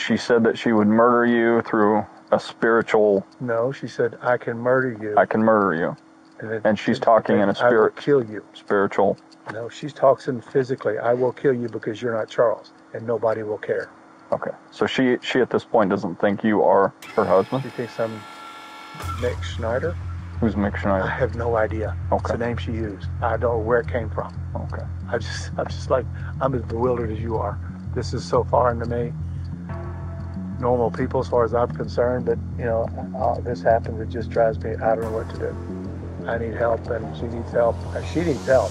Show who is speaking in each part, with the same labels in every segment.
Speaker 1: she said that she would murder you through a spiritual.
Speaker 2: No, she said, I can murder you.
Speaker 1: I can murder you.
Speaker 2: then-
Speaker 1: and she's talking in a
Speaker 2: I will
Speaker 1: spirit-
Speaker 2: kill you.
Speaker 1: Spiritual.
Speaker 2: No, she's talking physically. I will kill you because you're not Charles, and nobody will care.
Speaker 1: Okay. So she she at this point doesn't think you are her husband.
Speaker 2: She thinks I'm Nick Schneider.
Speaker 1: Who's Nick
Speaker 2: I have no idea. It's
Speaker 1: Okay.
Speaker 2: the name she used. I don't know where it came from.
Speaker 1: Okay.
Speaker 2: I just, I'm just like, I'm as bewildered as you are. This is so foreign to me. Normal people, as far as I'm concerned, but you know, uh, this happens. It just drives me. I don't know what to do. I need help, and she needs help. She needs help.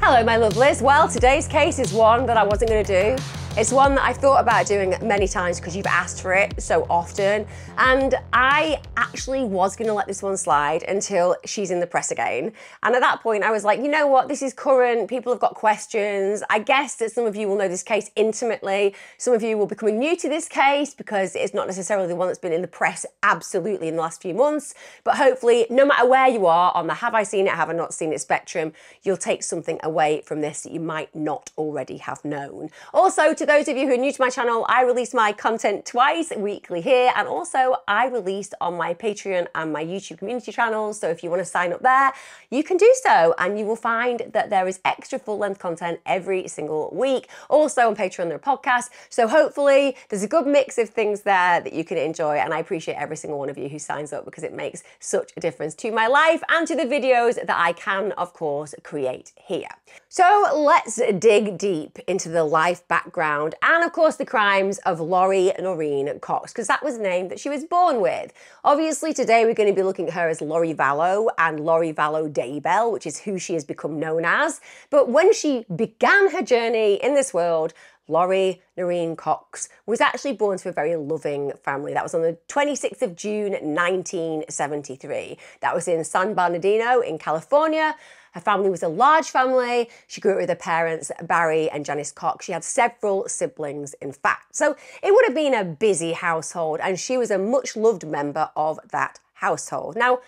Speaker 3: Hello, my lovelies. Well, today's case is one that I wasn't going to do. It's one that I've thought about doing many times because you've asked for it so often. And I actually was going to let this one slide until she's in the press again. And at that point, I was like, you know what? This is current. People have got questions. I guess that some of you will know this case intimately. Some of you will be coming new to this case because it's not necessarily the one that's been in the press absolutely in the last few months. But hopefully, no matter where you are on the have I seen it, have I not seen it spectrum, you'll take something away from this that you might not already have known. Also, to those of you who are new to my channel, I release my content twice weekly here, and also I release on my Patreon and my YouTube community channels. So if you want to sign up there, you can do so, and you will find that there is extra full length content every single week. Also on Patreon, there are podcasts. So hopefully, there's a good mix of things there that you can enjoy, and I appreciate every single one of you who signs up because it makes such a difference to my life and to the videos that I can, of course, create here. So let's dig deep into the life background and, of course, the crimes of Lori Norene Cox, because that was the name that she was born with. Obviously, today we're going to be looking at her as Lori Vallow and Lori Vallow Daybell, which is who she has become known as. But when she began her journey in this world, Lori Norene Cox was actually born to a very loving family. That was on the 26th of June 1973. That was in San Bernardino in California. Her family was a large family. She grew up with her parents, Barry and Janice Cox. She had several siblings, in fact. So it would have been a busy household, and she was a much loved member of that household. Now,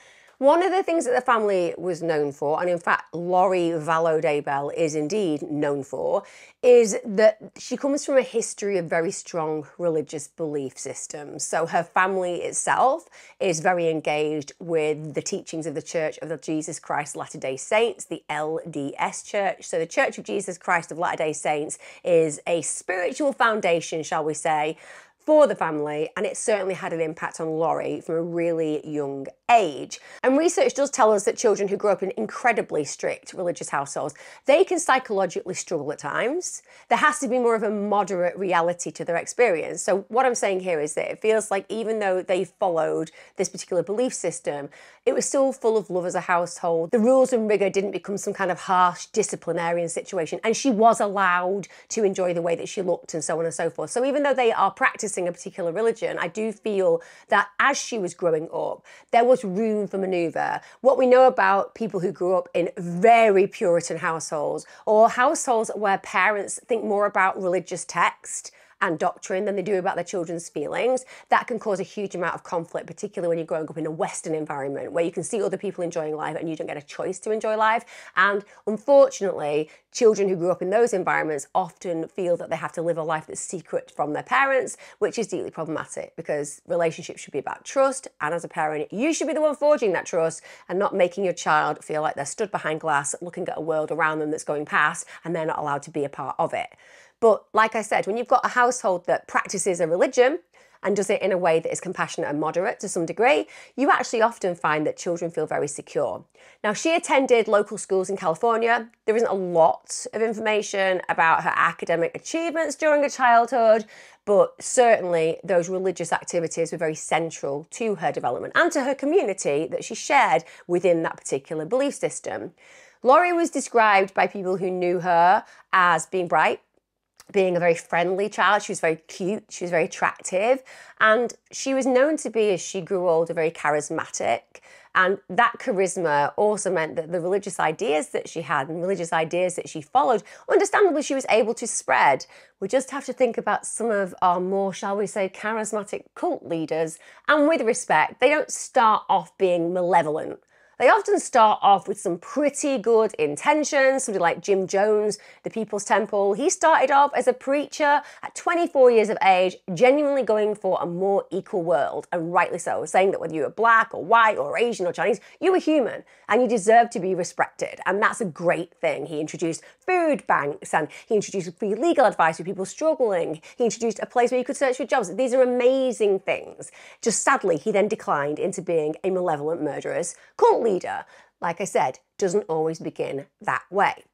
Speaker 3: one of the things that the family was known for, and in fact, Lori Vallow Daybell is indeed known for, is that she comes from a history of very strong religious belief systems. So her family itself is very engaged with the teachings of the Church of the Jesus Christ Latter day Saints, the LDS Church. So the Church of Jesus Christ of Latter day Saints is a spiritual foundation, shall we say, for the family, and it certainly had an impact on Lori from a really young age. And research does tell us that children who grow up in incredibly strict religious households, they can psychologically struggle at times. There has to be more of a moderate reality to their experience. So what I'm saying here is that it feels like even though they followed this particular belief system, it was still full of love as a household. The rules and rigor didn't become some kind of harsh disciplinarian situation, and she was allowed to enjoy the way that she looked and so on and so forth. So even though they are practicing a particular religion, I do feel that as she was growing up, there was room for maneuver. What we know about people who grew up in very Puritan households or households where parents think more about religious text and doctrine than they do about their children's feelings, that can cause a huge amount of conflict, particularly when you're growing up in a Western environment where you can see other people enjoying life and you don't get a choice to enjoy life. And unfortunately, children who grew up in those environments often feel that they have to live a life that's secret from their parents, which is deeply problematic because relationships should be about trust. And as a parent, you should be the one forging that trust and not making your child feel like they're stood behind glass looking at a world around them that's going past and they're not allowed to be a part of it. But like I said, when you've got a household that practices a religion and does it in a way that is compassionate and moderate to some degree, you actually often find that children feel very secure. Now, she attended local schools in California. There isn't a lot of information about her academic achievements during her childhood, but certainly those religious activities were very central to her development and to her community that she shared within that particular belief system. Laurie was described by people who knew her as being bright, being a very friendly child. She was very cute, she was very attractive, and she was known to be, as she grew older, very charismatic. And that charisma also meant that the religious ideas that she had and religious ideas that she followed, understandably, she was able to spread. We just have to think about some of our more, shall we say, charismatic cult leaders. And with respect, they don't start off being malevolent. They often start off with some pretty good intentions. Somebody like Jim Jones, the People's Temple, he started off as a preacher at 24 years of age, genuinely going for a more equal world, and rightly so, saying that whether you were black or white or Asian or Chinese, you were human and you deserve to be respected. And that's a great thing. He introduced food banks and he introduced free legal advice for people struggling. He introduced a place where you could search for jobs. These are amazing things. Just sadly, he then declined into being a malevolent murderer's cult leader, like I said, doesn't always begin that way.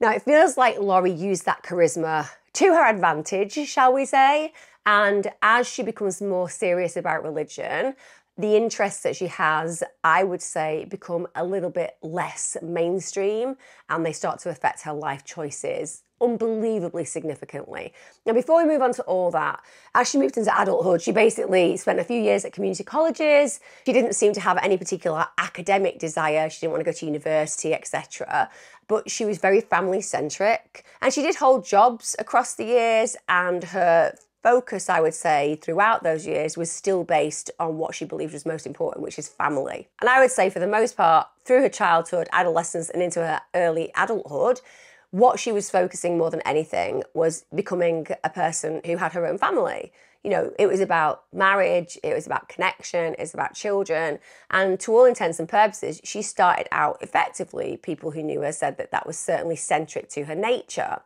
Speaker 3: Now, it feels like Laurie used that charisma to her advantage, shall we say. And as she becomes more serious about religion, the interests that she has, I would say, become a little bit less mainstream and they start to affect her life choices unbelievably significantly. Now, before we move on to all that, as she moved into adulthood, she basically spent a few years at community colleges. She didn't seem to have any particular academic desire. She didn't want to go to university, etc. But she was very family centric and she did hold jobs across the years and her focus, I would say, throughout those years was still based on what she believed was most important, which is family. And I would say, for the most part, through her childhood, adolescence, and into her early adulthood, what she was focusing more than anything was becoming a person who had her own family. You know, it was about marriage, it was about connection, it's about children. And to all intents and purposes, she started out effectively. People who knew her said that that was certainly centric to her nature.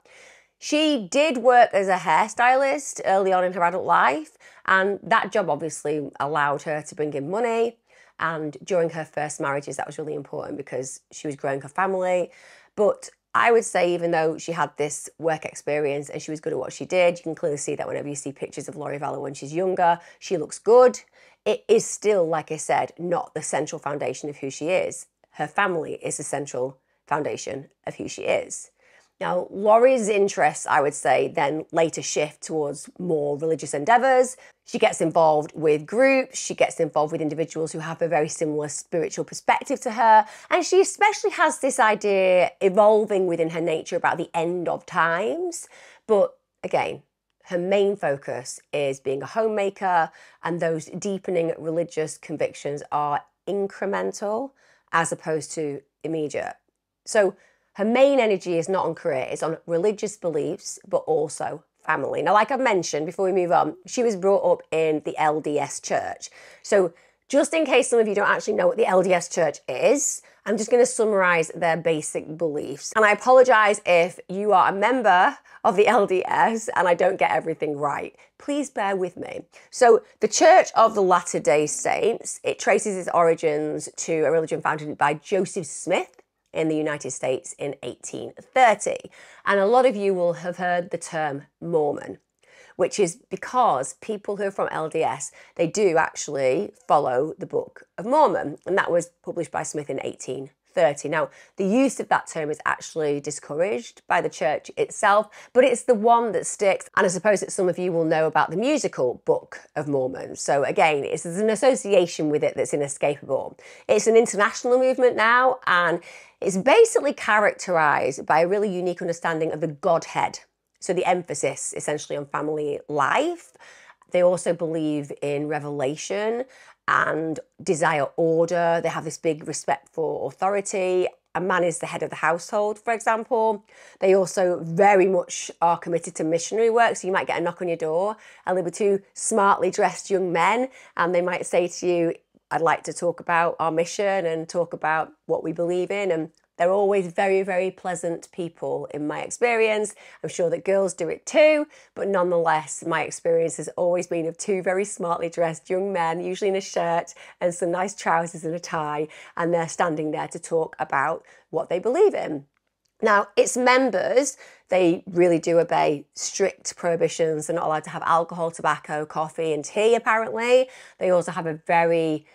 Speaker 3: She did work as a hairstylist early on in her adult life, and that job obviously allowed her to bring in money. And during her first marriages, that was really important because she was growing her family. But I would say, even though she had this work experience and she was good at what she did, you can clearly see that whenever you see pictures of Lori Vallow when she's younger, she looks good. It is still, like I said, not the central foundation of who she is. Her family is the central foundation of who she is. Now, Lori's interests, I would say, then later shift towards more religious endeavours. She gets involved with groups, she gets involved with individuals who have a very similar spiritual perspective to her, and she especially has this idea evolving within her nature about the end of times. But again, her main focus is being a homemaker, and those deepening religious convictions are incremental as opposed to immediate. So, her main energy is not on career, it's on religious beliefs, but also family. Now, like I've mentioned before we move on, she was brought up in the LDS church. So, just in case some of you don't actually know what the LDS church is, I'm just going to summarize their basic beliefs. And I apologize if you are a member of the LDS and I don't get everything right. Please bear with me. So, the Church of the Latter day Saints, it traces its origins to a religion founded by Joseph Smith in the United States in 1830. And a lot of you will have heard the term Mormon, which is because people who are from LDS, they do actually follow the Book of Mormon. And that was published by Smith in 1830. 30. Now, the use of that term is actually discouraged by the church itself, but it's the one that sticks. And I suppose that some of you will know about the musical Book of Mormon. So, again, it's an association with it that's inescapable. It's an international movement now, and it's basically characterized by a really unique understanding of the Godhead. So, the emphasis essentially on family life. They also believe in revelation and desire order. They have this big respect for authority. A man is the head of the household, for example. They also very much are committed to missionary work. So you might get a knock on your door and there'll be two smartly dressed young men, and they might say to you, I'd like to talk about our mission and talk about what we believe in. And they're always very, very pleasant people in my experience. I'm sure that girls do it too, but nonetheless, my experience has always been of two very smartly dressed young men, usually in a shirt and some nice trousers and a tie, and they're standing there to talk about what they believe in. Now, its members, they really do obey strict prohibitions. They're not allowed to have alcohol, tobacco, coffee, and tea, apparently. They also have a very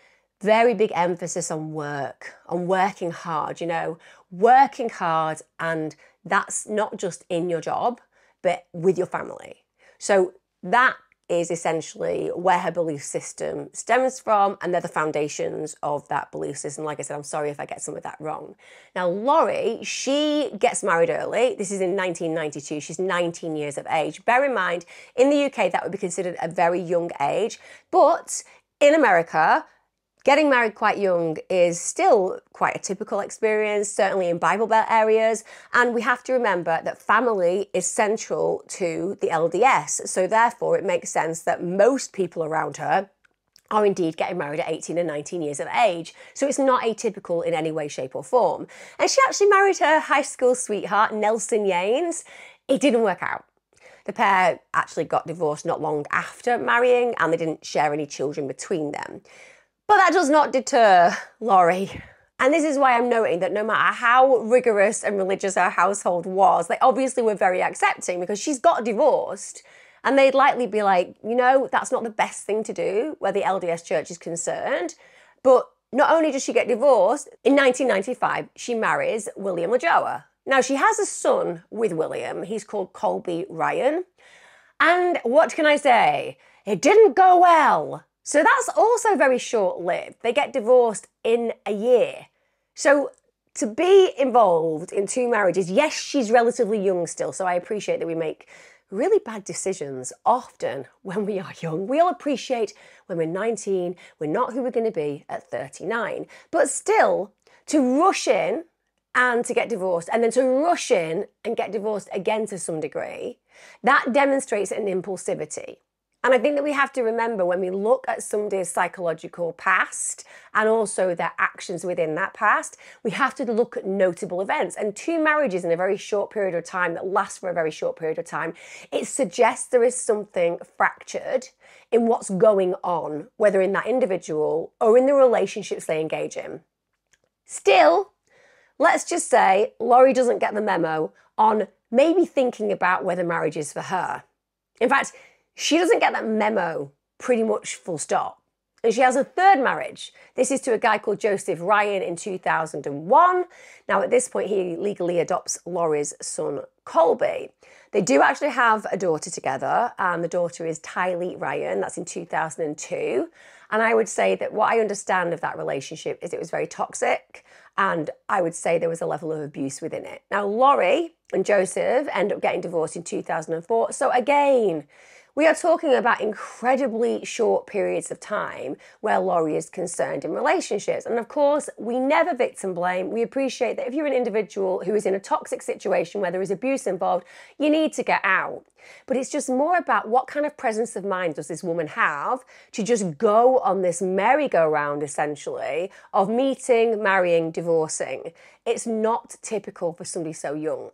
Speaker 3: very big emphasis on work, on working hard, you know, working hard, and that's not just in your job, but with your family. So that is essentially where her belief system stems from, and they're the foundations of that belief system. Like I said, I'm sorry if I get some of that wrong. Now, Lori, she gets married early. This is in 1992. She's 19 years of age. Bear in mind, in the UK, that would be considered a very young age, but in America, Getting married quite young is still quite a typical experience, certainly in Bible Belt areas. And we have to remember that family is central to the LDS. So, therefore, it makes sense that most people around her are indeed getting married at 18 and 19 years of age. So it's not atypical in any way, shape, or form. And she actually married her high school sweetheart, Nelson Yanes. It didn't work out. The pair actually got divorced not long after marrying, and they didn't share any children between them. But that does not deter Lori. And this is why I'm noting that no matter how rigorous and religious her household was, they obviously were very accepting because she's got divorced. And they'd likely be like, you know, that's not the best thing to do where the LDS church is concerned. But not only does she get divorced, in 1995, she marries William Lagioia. Now, she has a son with William. He's called Colby Ryan. And what can I say? It didn't go well. So that's also very short lived. They get divorced in a year. So to be involved in two marriages, yes, she's relatively young still, so I appreciate that we make really bad decisions often when we are young. We all appreciate when we're 19, we're not who we're going to be at 39. But still, to rush in and to get divorced, and then to rush in and get divorced again to some degree, that demonstrates an impulsivity. And I think that we have to remember when we look at somebody's psychological past and also their actions within that past, we have to look at notable events. And two marriages in a very short period of time that last for a very short period of time, it suggests there is something fractured in what's going on, whether in that individual or in the relationships they engage in. Still, let's just say Lori doesn't get the memo on maybe thinking about whether marriage is for her. In fact, she doesn't get that memo pretty much full stop. And she has a third marriage. This is to a guy called Joseph Ryan in 2001. Now, at this point, he legally adopts Lori's son, Colby. They do actually have a daughter together, and the daughter is Tylee Ryan. That's in 2002. And I would say that what I understand of that relationship is it was very toxic, and I would say there was a level of abuse within it. Now, Lori and Joseph end up getting divorced in 2004. So, again, we are talking about incredibly short periods of time where Lori is concerned in relationships. And of course, we never victim blame. We appreciate that if you're an individual who is in a toxic situation where there is abuse involved, you need to get out. But it's just more about what kind of presence of mind does this woman have to just go on this merry-go-round, essentially, of meeting, marrying, divorcing. It's not typical for somebody so young.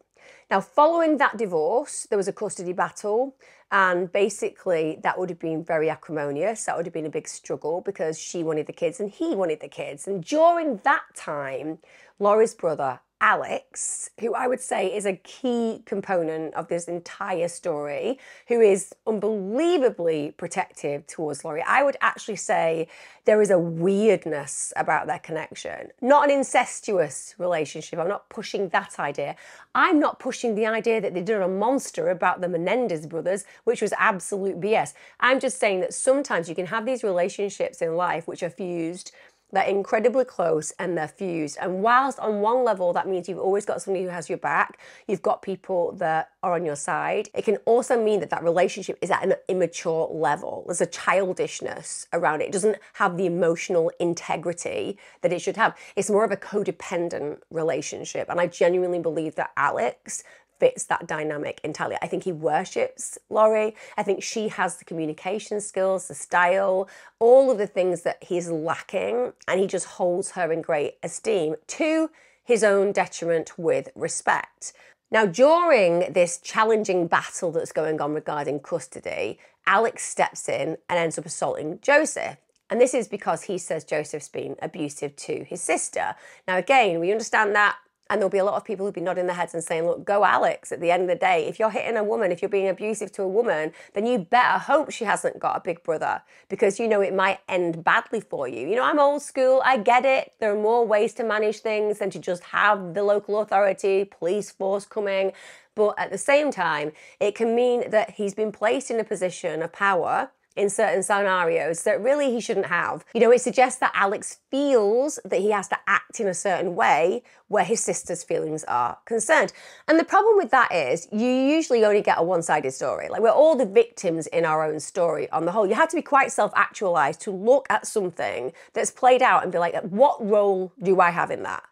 Speaker 3: Now, following that divorce, there was a custody battle, and basically that would have been very acrimonious. That would have been a big struggle because she wanted the kids and he wanted the kids. And during that time, Lori's brother Alex, who I would say is a key component of this entire story, who is unbelievably protective towards Lori. I would actually say there is a weirdness about their connection. Not an incestuous relationship. I'm not pushing that idea. I'm not pushing the idea that they did a monster about the Menendez brothers, which was absolute BS. I'm just saying that sometimes you can have these relationships in life which are fused they're incredibly close and they're fused. And whilst on one level that means you've always got somebody who has your back, you've got people that are on your side, it can also mean that that relationship is at an immature level. There's a childishness around it. It doesn't have the emotional integrity that it should have. It's more of a codependent relationship. And I genuinely believe that Alex fits that dynamic entirely. I think he worships Lori. I think she has the communication skills, the style, all of the things that he's lacking, and he just holds her in great esteem to his own detriment with respect. Now, during this challenging battle that's going on regarding custody, Alex steps in and ends up assaulting Joseph. And this is because he says Joseph's been abusive to his sister. Now, again, we understand that and there'll be a lot of people who'll be nodding their heads and saying, look, go Alex. At the end of the day, if you're hitting a woman, if you're being abusive to a woman, then you better hope she hasn't got a big brother because you know it might end badly for you. You know, I'm old school, I get it. There are more ways to manage things than to just have the local authority, police force coming. But at the same time, it can mean that he's been placed in a position of power in certain scenarios that really he shouldn't have. You know, it suggests that Alex feels that he has to act in a certain way where his sister's feelings are concerned. And the problem with that is you usually only get a one sided story. Like we're all the victims in our own story on the whole. You have to be quite self actualized to look at something that's played out and be like, what role do I have in that?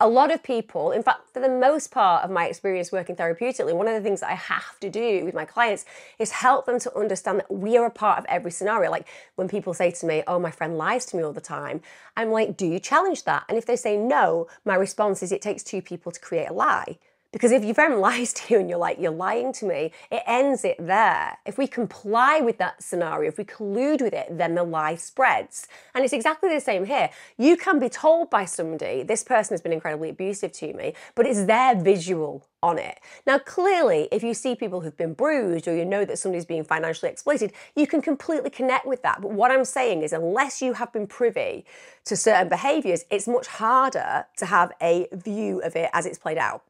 Speaker 3: A lot of people, in fact, for the most part of my experience working therapeutically, one of the things that I have to do with my clients is help them to understand that we are a part of every scenario. Like when people say to me, Oh, my friend lies to me all the time, I'm like, Do you challenge that? And if they say no, my response is, It takes two people to create a lie. Because if your friend lies to you and you're like, you're lying to me, it ends it there. If we comply with that scenario, if we collude with it, then the lie spreads. And it's exactly the same here. You can be told by somebody, this person has been incredibly abusive to me, but it's their visual on it. Now, clearly, if you see people who've been bruised or you know that somebody's being financially exploited, you can completely connect with that. But what I'm saying is, unless you have been privy to certain behaviors, it's much harder to have a view of it as it's played out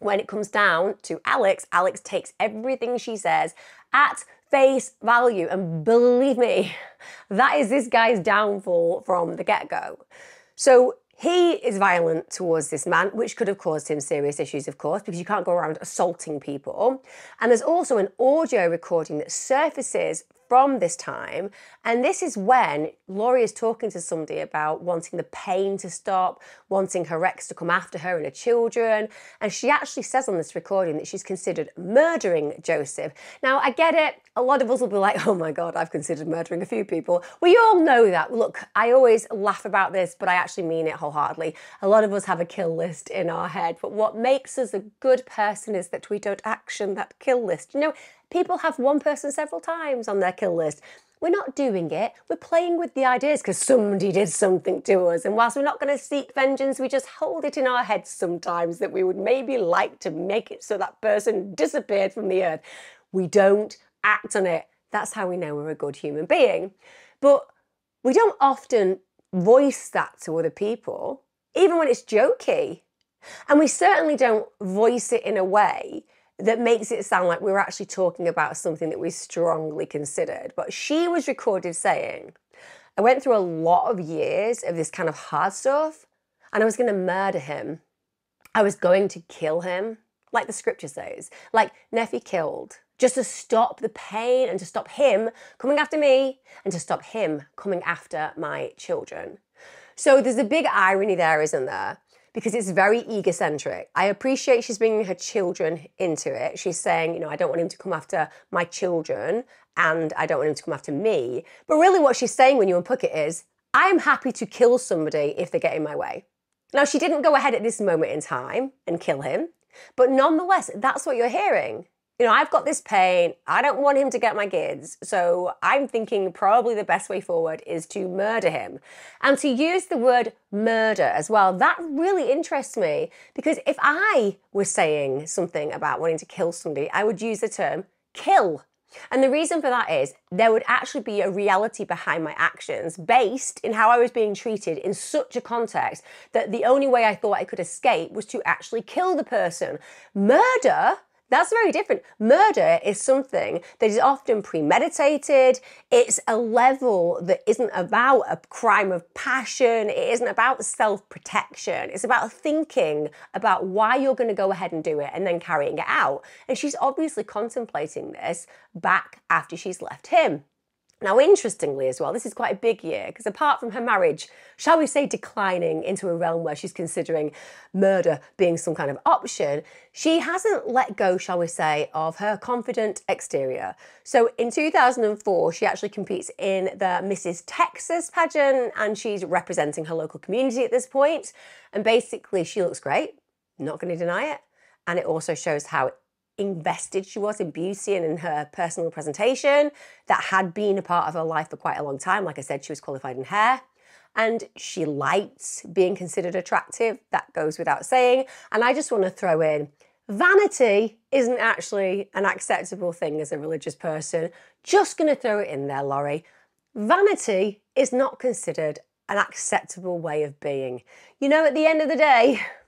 Speaker 3: when it comes down to Alex, Alex takes everything she says at face value. And believe me, that is this guy's downfall from the get go. So he is violent towards this man, which could have caused him serious issues, of course, because you can't go around assaulting people. And there's also an audio recording that surfaces from this time. And this is when Lori is talking to somebody about wanting the pain to stop, wanting her ex to come after her and her children. And she actually says on this recording that she's considered murdering Joseph. Now, I get it. A lot of us will be like, oh my God, I've considered murdering a few people. We all know that. Look, I always laugh about this, but I actually mean it wholeheartedly. A lot of us have a kill list in our head, but what makes us a good person is that we don't action that kill list. You know, People have one person several times on their kill list. We're not doing it. We're playing with the ideas because somebody did something to us. And whilst we're not going to seek vengeance, we just hold it in our heads sometimes that we would maybe like to make it so that person disappeared from the earth. We don't act on it. That's how we know we're a good human being. But we don't often voice that to other people, even when it's jokey. And we certainly don't voice it in a way that makes it sound like we were actually talking about something that we strongly considered. But she was recorded saying, I went through a lot of years of this kind of hard stuff and I was going to murder him. I was going to kill him, like the scripture says, like Nephi killed, just to stop the pain and to stop him coming after me and to stop him coming after my children. So there's a big irony there, isn't there? Because it's very egocentric. I appreciate she's bringing her children into it. She's saying, you know, I don't want him to come after my children and I don't want him to come after me. But really, what she's saying when you unpick it is, I'm happy to kill somebody if they get in my way. Now, she didn't go ahead at this moment in time and kill him, but nonetheless, that's what you're hearing you know, I've got this pain. I don't want him to get my kids. So I'm thinking probably the best way forward is to murder him. And to use the word murder as well, that really interests me because if I was saying something about wanting to kill somebody, I would use the term kill. And the reason for that is there would actually be a reality behind my actions based in how I was being treated in such a context that the only way I thought I could escape was to actually kill the person. Murder that's very different. Murder is something that is often premeditated. It's a level that isn't about a crime of passion. It isn't about self protection. It's about thinking about why you're going to go ahead and do it and then carrying it out. And she's obviously contemplating this back after she's left him. Now, interestingly, as well, this is quite a big year because apart from her marriage, shall we say, declining into a realm where she's considering murder being some kind of option, she hasn't let go, shall we say, of her confident exterior. So in 2004, she actually competes in the Mrs. Texas pageant and she's representing her local community at this point. And basically, she looks great, not going to deny it. And it also shows how invested she was in beauty and in her personal presentation that had been a part of her life for quite a long time. Like I said, she was qualified in hair and she liked being considered attractive. That goes without saying. And I just want to throw in vanity isn't actually an acceptable thing as a religious person. Just going to throw it in there, Lori. Vanity is not considered an acceptable way of being. You know, at the end of the day,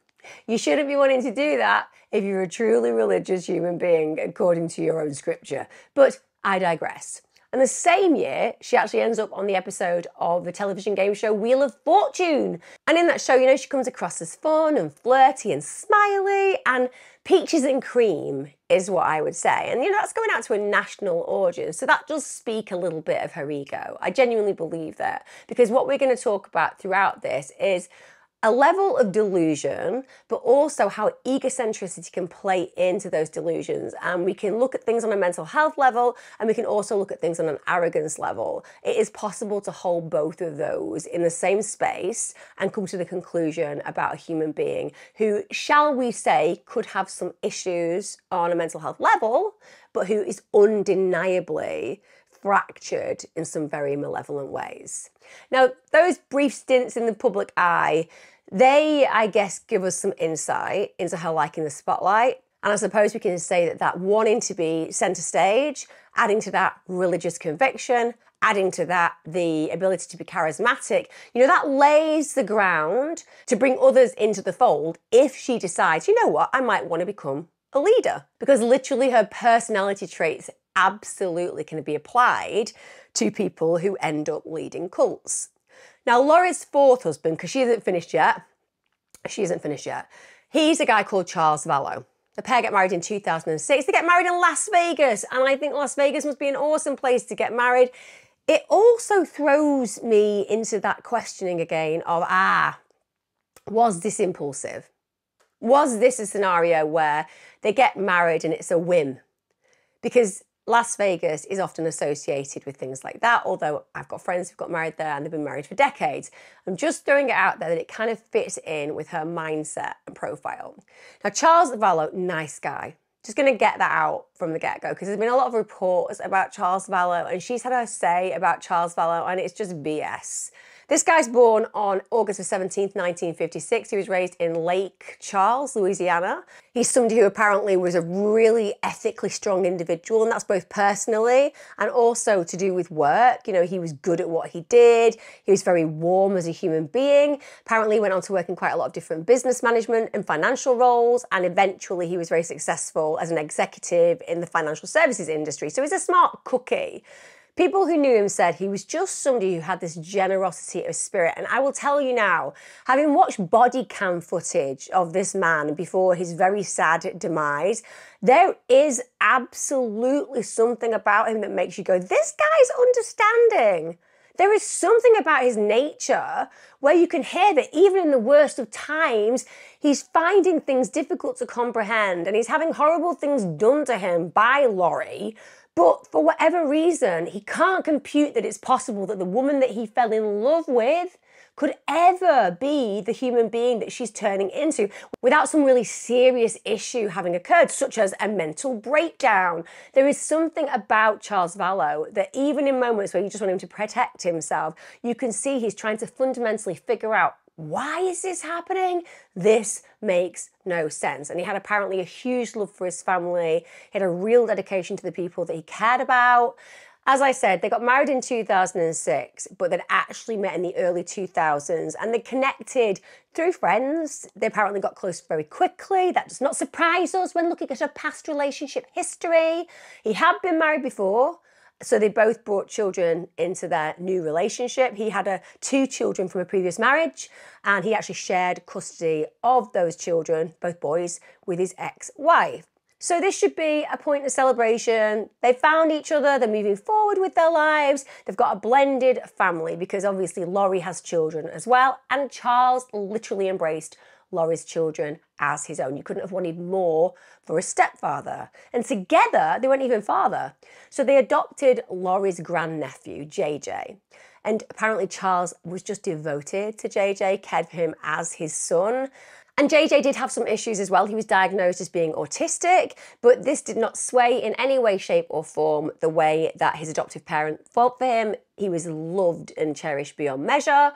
Speaker 3: you shouldn't be wanting to do that if you're a truly religious human being according to your own scripture. But I digress. And the same year, she actually ends up on the episode of the television game show Wheel of Fortune. And in that show, you know, she comes across as fun and flirty and smiley and peaches and cream is what I would say. And you know, that's going out to a national audience. So that does speak a little bit of her ego. I genuinely believe that because what we're going to talk about throughout this is a level of delusion, but also how egocentricity can play into those delusions. And we can look at things on a mental health level, and we can also look at things on an arrogance level. It is possible to hold both of those in the same space and come to the conclusion about a human being who, shall we say, could have some issues on a mental health level, but who is undeniably fractured in some very malevolent ways. Now, those brief stints in the public eye they, I guess, give us some insight into her liking the spotlight. And I suppose we can say that that wanting to be centre stage, adding to that religious conviction, adding to that the ability to be charismatic, you know, that lays the ground to bring others into the fold if she decides, you know what, I might want to become a leader. Because literally her personality traits absolutely can be applied to people who end up leading cults. Now, Lori's fourth husband, because she isn't finished yet, she isn't finished yet, he's a guy called Charles Vallow. The pair get married in 2006. They get married in Las Vegas, and I think Las Vegas must be an awesome place to get married. It also throws me into that questioning again of ah, was this impulsive? Was this a scenario where they get married and it's a whim? Because Las Vegas is often associated with things like that, although I've got friends who've got married there and they've been married for decades. I'm just throwing it out there that it kind of fits in with her mindset and profile. Now, Charles Vallow, nice guy. Just going to get that out from the get go because there's been a lot of reports about Charles Vallow and she's had her say about Charles Vallow and it's just BS. This guy's born on August the 17th, 1956. He was raised in Lake Charles, Louisiana. He's somebody who apparently was a really ethically strong individual, and that's both personally and also to do with work. You know, he was good at what he did. He was very warm as a human being. Apparently, went on to work in quite a lot of different business management and financial roles, and eventually he was very successful as an executive in the financial services industry. So he's a smart cookie. People who knew him said he was just somebody who had this generosity of spirit. And I will tell you now, having watched body cam footage of this man before his very sad demise, there is absolutely something about him that makes you go, this guy's understanding. There is something about his nature where you can hear that even in the worst of times, he's finding things difficult to comprehend and he's having horrible things done to him by Lori but for whatever reason, he can't compute that it's possible that the woman that he fell in love with could ever be the human being that she's turning into without some really serious issue having occurred, such as a mental breakdown. There is something about Charles Vallow that even in moments where you just want him to protect himself, you can see he's trying to fundamentally figure out why is this happening? This makes no sense. And he had apparently a huge love for his family. He had a real dedication to the people that he cared about. As I said, they got married in 2006, but they'd actually met in the early 2000s and they connected through friends. They apparently got close very quickly. That does not surprise us when looking at her past relationship history. He had been married before, so they both brought children into their new relationship. He had a, two children from a previous marriage, and he actually shared custody of those children, both boys, with his ex-wife. So this should be a point of celebration. They found each other, they're moving forward with their lives. They've got a blended family because obviously Lori has children as well, and Charles literally embraced Lori's children as his own. You couldn't have wanted more for a stepfather. And together, they went even farther. So they adopted Lori's grandnephew, JJ. And apparently, Charles was just devoted to JJ, cared for him as his son. And JJ did have some issues as well. He was diagnosed as being autistic, but this did not sway in any way, shape, or form the way that his adoptive parent felt for him. He was loved and cherished beyond measure.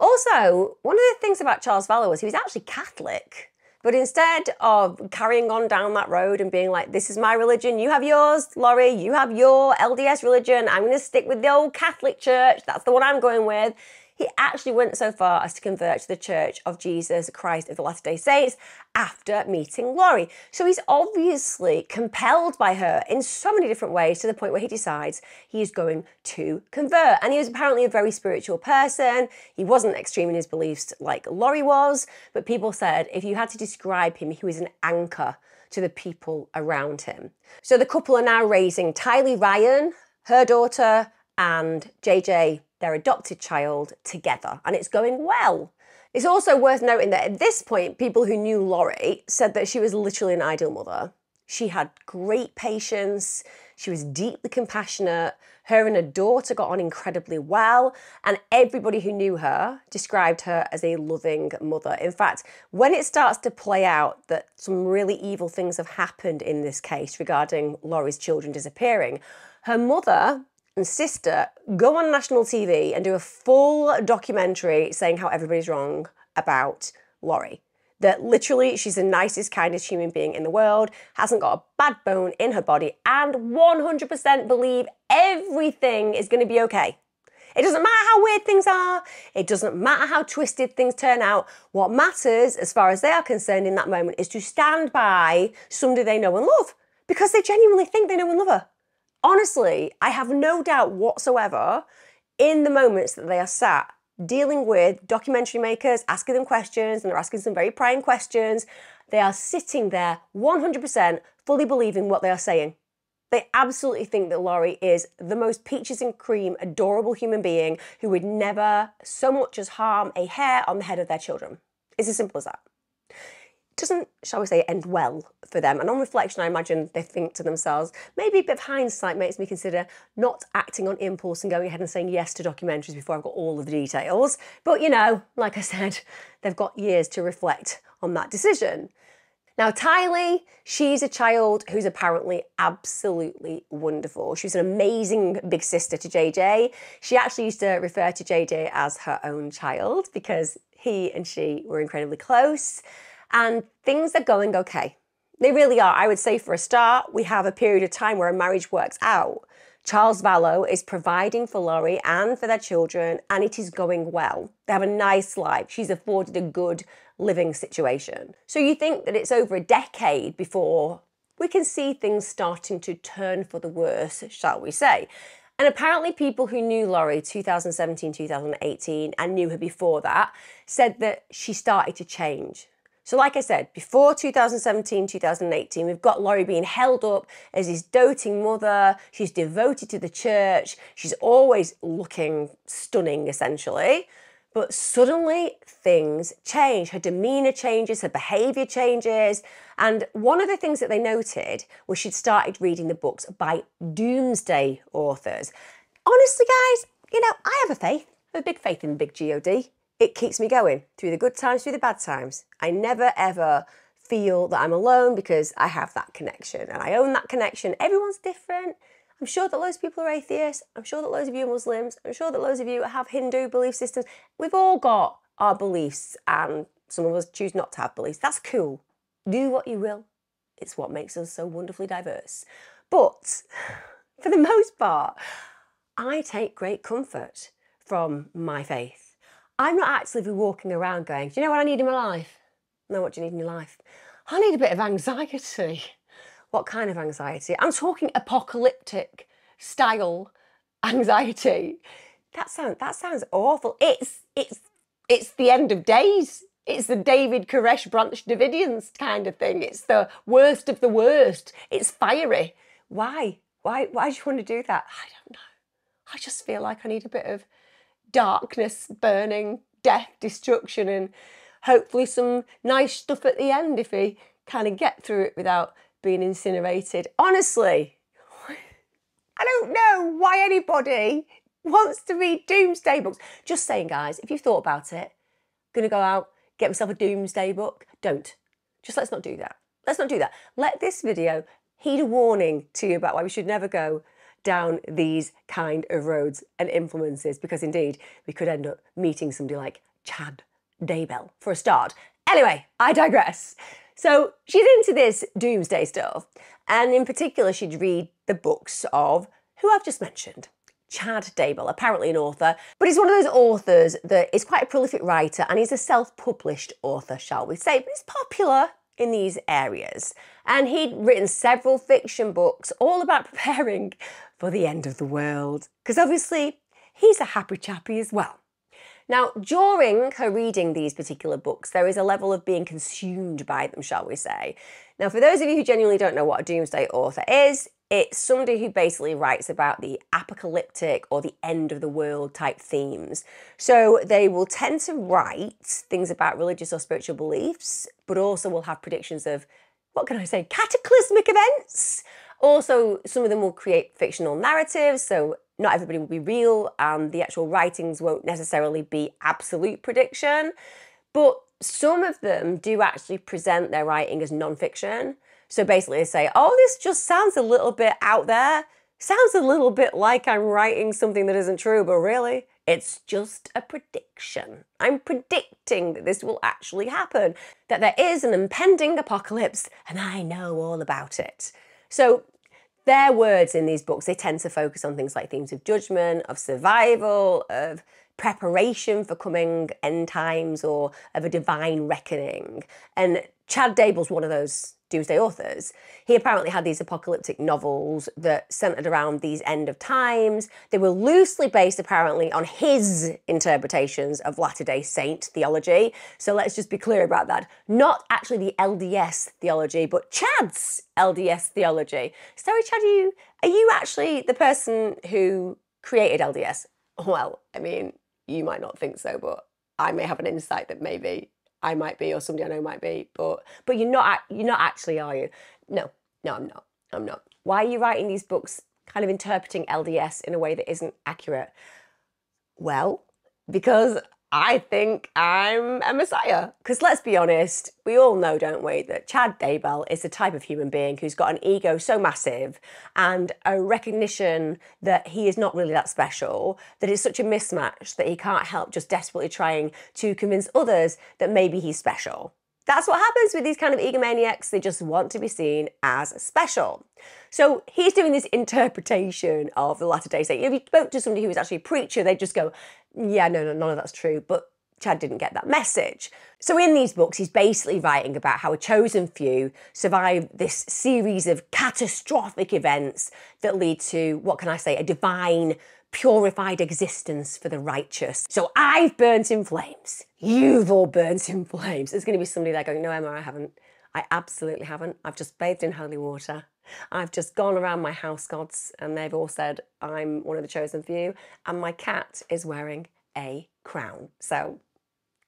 Speaker 3: Also, one of the things about Charles Vallow was he was actually Catholic. But instead of carrying on down that road and being like, this is my religion, you have yours, Lori, you have your LDS religion, I'm going to stick with the old Catholic church, that's the one I'm going with, He actually went so far as to convert to the Church of Jesus Christ of the Latter day Saints after meeting Lori. So he's obviously compelled by her in so many different ways to the point where he decides he is going to convert. And he was apparently a very spiritual person. He wasn't extreme in his beliefs like Lori was, but people said if you had to describe him, he was an anchor to the people around him. So the couple are now raising Tylee Ryan, her daughter, and JJ, their adopted child, together, and it's going well. It's also worth noting that at this point, people who knew Lori said that she was literally an ideal mother. She had great patience, she was deeply compassionate. Her and her daughter got on incredibly well, and everybody who knew her described her as a loving mother. In fact, when it starts to play out that some really evil things have happened in this case regarding Lori's children disappearing, her mother and sister go on national TV and do a full documentary saying how everybody's wrong about Lori. That literally she's the nicest, kindest human being in the world, hasn't got a bad bone in her body, and 100% believe everything is going to be okay. It doesn't matter how weird things are. It doesn't matter how twisted things turn out. What matters, as far as they are concerned in that moment, is to stand by somebody they know and love because they genuinely think they know and love her honestly, I have no doubt whatsoever in the moments that they are sat dealing with documentary makers, asking them questions, and they're asking some very prying questions. They are sitting there 100% fully believing what they are saying. They absolutely think that Lori is the most peaches and cream, adorable human being who would never so much as harm a hair on the head of their children. It's as simple as that doesn't, shall we say, end well for them. And on reflection, I imagine they think to themselves, maybe a bit of hindsight makes me consider not acting on impulse and going ahead and saying yes to documentaries before I've got all of the details. But you know, like I said, they've got years to reflect on that decision. Now, Tylee, she's a child who's apparently absolutely wonderful. She's an amazing big sister to JJ. She actually used to refer to JJ as her own child because he and she were incredibly close and things are going okay. They really are. I would say for a start, we have a period of time where a marriage works out. Charles Vallow is providing for Lori and for their children, and it is going well. They have a nice life. She's afforded a good living situation. So you think that it's over a decade before we can see things starting to turn for the worse, shall we say. And apparently, people who knew Lori 2017, 2018, and knew her before that said that she started to change. So, like I said, before 2017, 2018, we've got Lori being held up as his doting mother. She's devoted to the church. She's always looking stunning, essentially. But suddenly things change. Her demeanour changes, her behaviour changes. And one of the things that they noted was she'd started reading the books by doomsday authors. Honestly, guys, you know, I have a faith, I have a big faith in the big God it keeps me going through the good times, through the bad times. I never ever feel that I'm alone because I have that connection and I own that connection. Everyone's different. I'm sure that loads of people are atheists. I'm sure that loads of you are Muslims. I'm sure that loads of you have Hindu belief systems. We've all got our beliefs and some of us choose not to have beliefs. That's cool. Do what you will. It's what makes us so wonderfully diverse. But for the most part, I take great comfort from my faith. I'm not actively walking around going, do you know what I need in my life? No, what do you need in your life? I need a bit of anxiety. What kind of anxiety? I'm talking apocalyptic style anxiety. That sounds that sounds awful. It's it's it's the end of days. It's the David Koresh Branch Davidians kind of thing. It's the worst of the worst. It's fiery. Why? Why why do you want to do that? I don't know. I just feel like I need a bit of darkness, burning, death, destruction, and hopefully some nice stuff at the end if we kind of get through it without being incinerated. Honestly, I don't know why anybody wants to read doomsday books. Just saying, guys, if you've thought about it, gonna go out, get myself a doomsday book, don't. Just let's not do that. Let's not do that. Let this video heed a warning to you about why we should never go down these kind of roads and influences because indeed we could end up meeting somebody like Chad Daybell for a start. Anyway, I digress. So she's into this doomsday stuff, and in particular, she'd read the books of who I've just mentioned Chad Daybell, apparently an author, but he's one of those authors that is quite a prolific writer and he's a self published author, shall we say, but he's popular in these areas. And he'd written several fiction books all about preparing for the end of the world, because obviously he's a happy chappy as well. Now, during her reading these particular books, there is a level of being consumed by them, shall we say. Now, for those of you who genuinely don't know what a doomsday author is, it's somebody who basically writes about the apocalyptic or the end of the world type themes. So they will tend to write things about religious or spiritual beliefs, but also will have predictions of, what can I say, cataclysmic events. Also, some of them will create fictional narratives, so not everybody will be real, and the actual writings won't necessarily be absolute prediction. But some of them do actually present their writing as non-fiction. So basically, they say, oh, this just sounds a little bit out there. Sounds a little bit like I'm writing something that isn't true, but really, it's just a prediction. I'm predicting that this will actually happen, that there is an impending apocalypse, and I know all about it. So their words in these books, they tend to focus on things like themes of judgment, of survival, of preparation for coming end times, or of a divine reckoning. And Chad Daybell's one of those doomsday authors. He apparently had these apocalyptic novels that centered around these end of times. They were loosely based, apparently, on his interpretations of Latter day Saint theology. So let's just be clear about that. Not actually the LDS theology, but Chad's LDS theology. Sorry, Chad, you, are you actually the person who created LDS? Well, I mean, you might not think so, but I may have an insight that maybe I might be or somebody I know might be, but but you're not you're not actually, are you? No, no, I'm not. I'm not. Why are you writing these books kind of interpreting LDS in a way that isn't accurate? Well, because I think I'm a messiah. Because let's be honest, we all know, don't we, that Chad Daybell is the type of human being who's got an ego so massive and a recognition that he is not really that special, that it's such a mismatch that he can't help just desperately trying to convince others that maybe he's special. That's what happens with these kind of egomaniacs. They just want to be seen as special. So he's doing this interpretation of the latter day saint. If you spoke to somebody who was actually a preacher, they'd just go, yeah, no, no, none of that's true. But Chad didn't get that message. So in these books, he's basically writing about how a chosen few survive this series of catastrophic events that lead to, what can I say, a divine purified existence for the righteous. So I've burnt in flames. You've all burnt in flames. There's going to be somebody there going, No, Emma, I haven't. I absolutely haven't. I've just bathed in holy water. I've just gone around my house gods and they've all said I'm one of the chosen few. And my cat is wearing a crown. So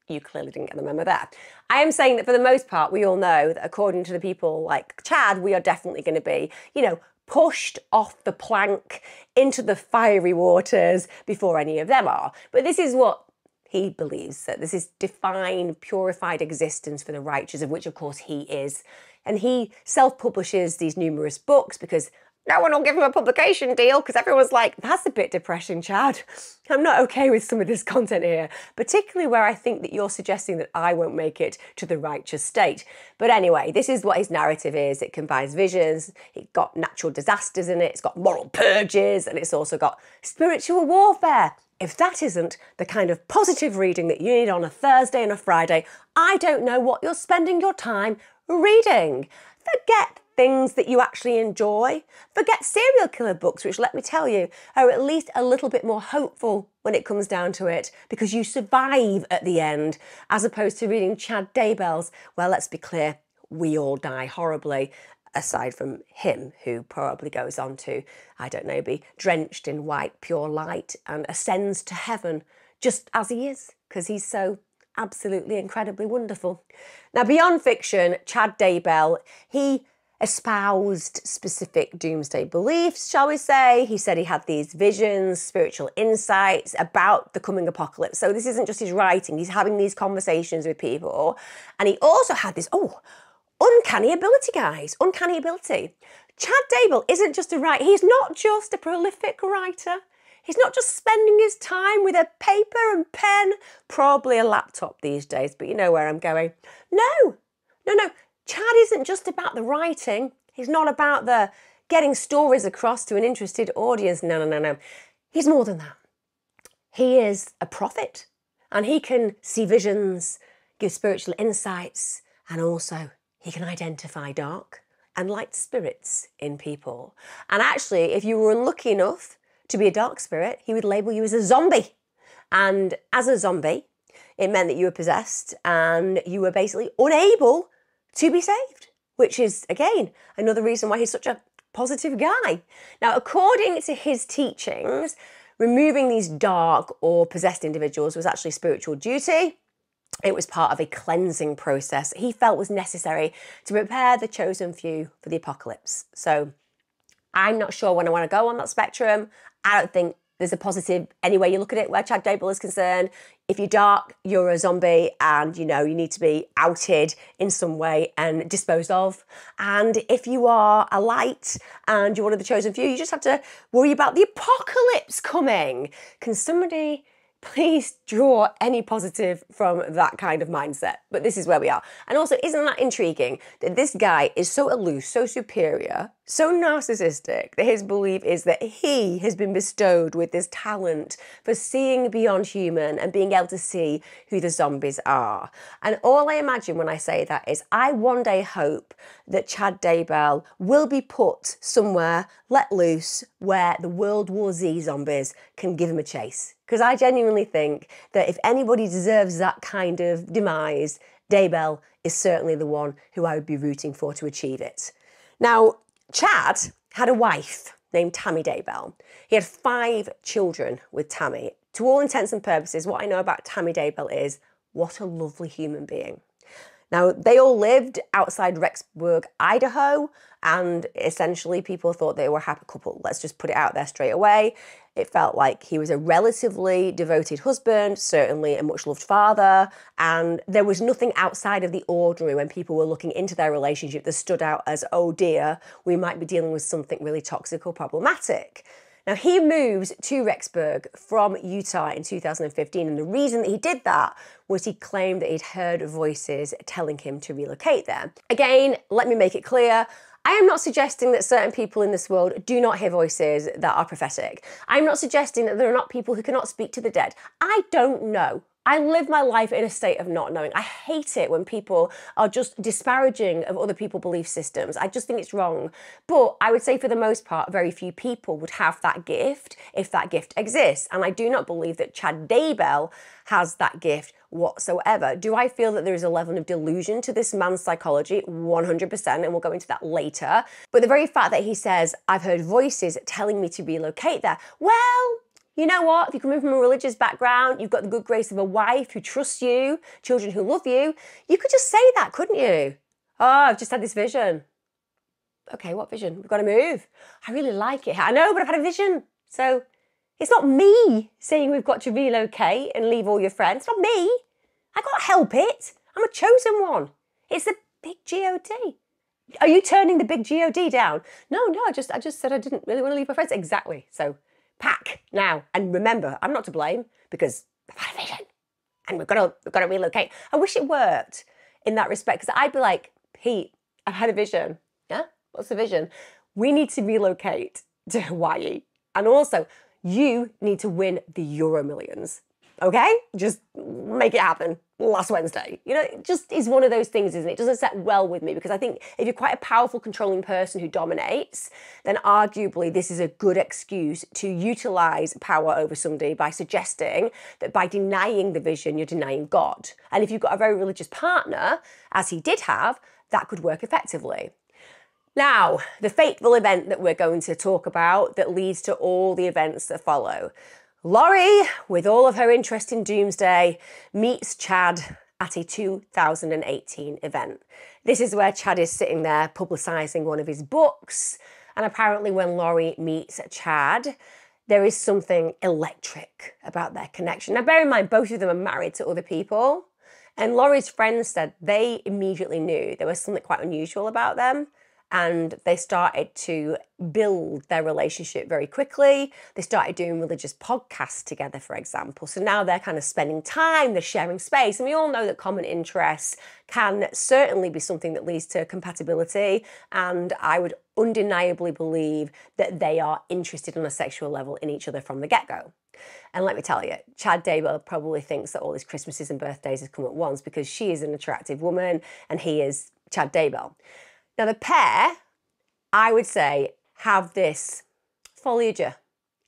Speaker 3: you clearly didn't get the memo there. I am saying that for the most part, we all know that according to the people like Chad, we are definitely going to be, you know, pushed off the plank into the fiery waters before any of them are. But this is what he believes that this is divine, purified existence for the righteous, of which, of course, he is. And he self publishes these numerous books because no one will give him a publication deal because everyone's like, that's a bit depressing, Chad. I'm not okay with some of this content here, particularly where I think that you're suggesting that I won't make it to the righteous state. But anyway, this is what his narrative is. It combines visions, it's got natural disasters in it, it's got moral purges, and it's also got spiritual warfare. If that isn't the kind of positive reading that you need on a Thursday and a Friday, I don't know what you're spending your time reading. Forget things that you actually enjoy. Forget serial killer books, which let me tell you are at least a little bit more hopeful when it comes down to it because you survive at the end, as opposed to reading Chad Daybell's. Well, let's be clear, we all die horribly. Aside from him, who probably goes on to, I don't know, be drenched in white, pure light and ascends to heaven just as he is, because he's so absolutely incredibly wonderful. Now, beyond fiction, Chad Daybell, he espoused specific doomsday beliefs, shall we say. He said he had these visions, spiritual insights about the coming apocalypse. So this isn't just his writing, he's having these conversations with people. And he also had this, oh, uncanny ability, guys, uncanny ability. Chad Daybell isn't just a writer, he's not just a prolific writer. He's not just spending his time with a paper and pen, probably a laptop these days, but you know where I'm going. No, no, no. Chad isn't just about the writing. He's not about the getting stories across to an interested audience. No, no, no, no. he's more than that. He is a prophet and he can see visions, give spiritual insights, and also he can identify dark and light spirits in people. And actually, if you were unlucky enough to be a dark spirit, he would label you as a zombie. And as a zombie, it meant that you were possessed and you were basically unable to be saved, which is, again, another reason why he's such a positive guy. Now, according to his teachings, removing these dark or possessed individuals was actually spiritual duty. It was part of a cleansing process he felt was necessary to prepare the chosen few for the apocalypse. So I'm not sure when I want to go on that spectrum. I don't think there's a positive any way you look at it where Chad Daybell is concerned. If you're dark, you're a zombie and you know you need to be outed in some way and disposed of. And if you are a light and you're one of the chosen few, you just have to worry about the apocalypse coming. Can somebody please draw any positive from that kind of mindset. But this is where we are. And also, isn't that intriguing that this guy is so aloof, so superior, so narcissistic that his belief is that he has been bestowed with this talent for seeing beyond human and being able to see who the zombies are. And all I imagine when I say that is I one day hope that Chad Daybell will be put somewhere, let loose, where the World War Z zombies can give him a chase because I genuinely think that if anybody deserves that kind of demise, Daybell is certainly the one who I would be rooting for to achieve it. Now, Chad had a wife named Tammy Daybell. He had five children with Tammy. To all intents and purposes, what I know about Tammy Daybell is what a lovely human being. Now, they all lived outside Rexburg, Idaho, and essentially people thought they were a happy couple. Let's just put it out there straight away. It felt like he was a relatively devoted husband, certainly a much loved father, and there was nothing outside of the ordinary when people were looking into their relationship that stood out as, oh dear, we might be dealing with something really toxic or problematic. Now, he moves to Rexburg from Utah in 2015, and the reason that he did that was he claimed that he'd heard voices telling him to relocate there. Again, let me make it clear I am not suggesting that certain people in this world do not hear voices that are prophetic. I'm not suggesting that there are not people who cannot speak to the dead. I don't know. I live my life in a state of not knowing. I hate it when people are just disparaging of other people's belief systems. I just think it's wrong. But I would say for the most part, very few people would have that gift if that gift exists. And I do not believe that Chad Daybell has that gift whatsoever. Do I feel that there is a level of delusion to this man's psychology? 100%, and we'll go into that later. But the very fact that he says, I've heard voices telling me to relocate there, well, you know what? If you come from a religious background, you've got the good grace of a wife who trusts you, children who love you, you could just say that, couldn't you? Oh, I've just had this vision. Okay, what vision? We've got to move. I really like it. I know, but I've had a vision. So it's not me saying we've got to relocate and leave all your friends. It's not me. I can't help it. I'm a chosen one. It's the big God. Are you turning the big God down? No, no, I just I just said I didn't really want to leave my friends. Exactly. So pack now. And remember, I'm not to blame because I've had a vision and we've got to, we've got to relocate. I wish it worked in that respect because I'd be like, Pete, I've had a vision. Yeah? What's the vision? We need to relocate to Hawaii. And also, you need to win the Euro Millions. Okay? Just make it happen last Wednesday. You know, it just is one of those things, isn't it? It doesn't set well with me because I think if you're quite a powerful, controlling person who dominates, then arguably this is a good excuse to utilize power over somebody by suggesting that by denying the vision, you're denying God. And if you've got a very religious partner, as he did have, that could work effectively. Now, the fateful event that we're going to talk about that leads to all the events that follow. Lori, with all of her interest in Doomsday, meets Chad at a 2018 event. This is where Chad is sitting there publicising one of his books. And apparently, when Lori meets Chad, there is something electric about their connection. Now, bear in mind, both of them are married to other people. And Lori's friends said they immediately knew there was something quite unusual about them. And they started to build their relationship very quickly. They started doing religious podcasts together, for example. So now they're kind of spending time, they're sharing space. And we all know that common interests can certainly be something that leads to compatibility. And I would undeniably believe that they are interested on a sexual level in each other from the get go. And let me tell you, Chad Daybell probably thinks that all his Christmases and birthdays have come at once because she is an attractive woman and he is Chad Daybell. Now, the pair, I would say, have this folie à deux.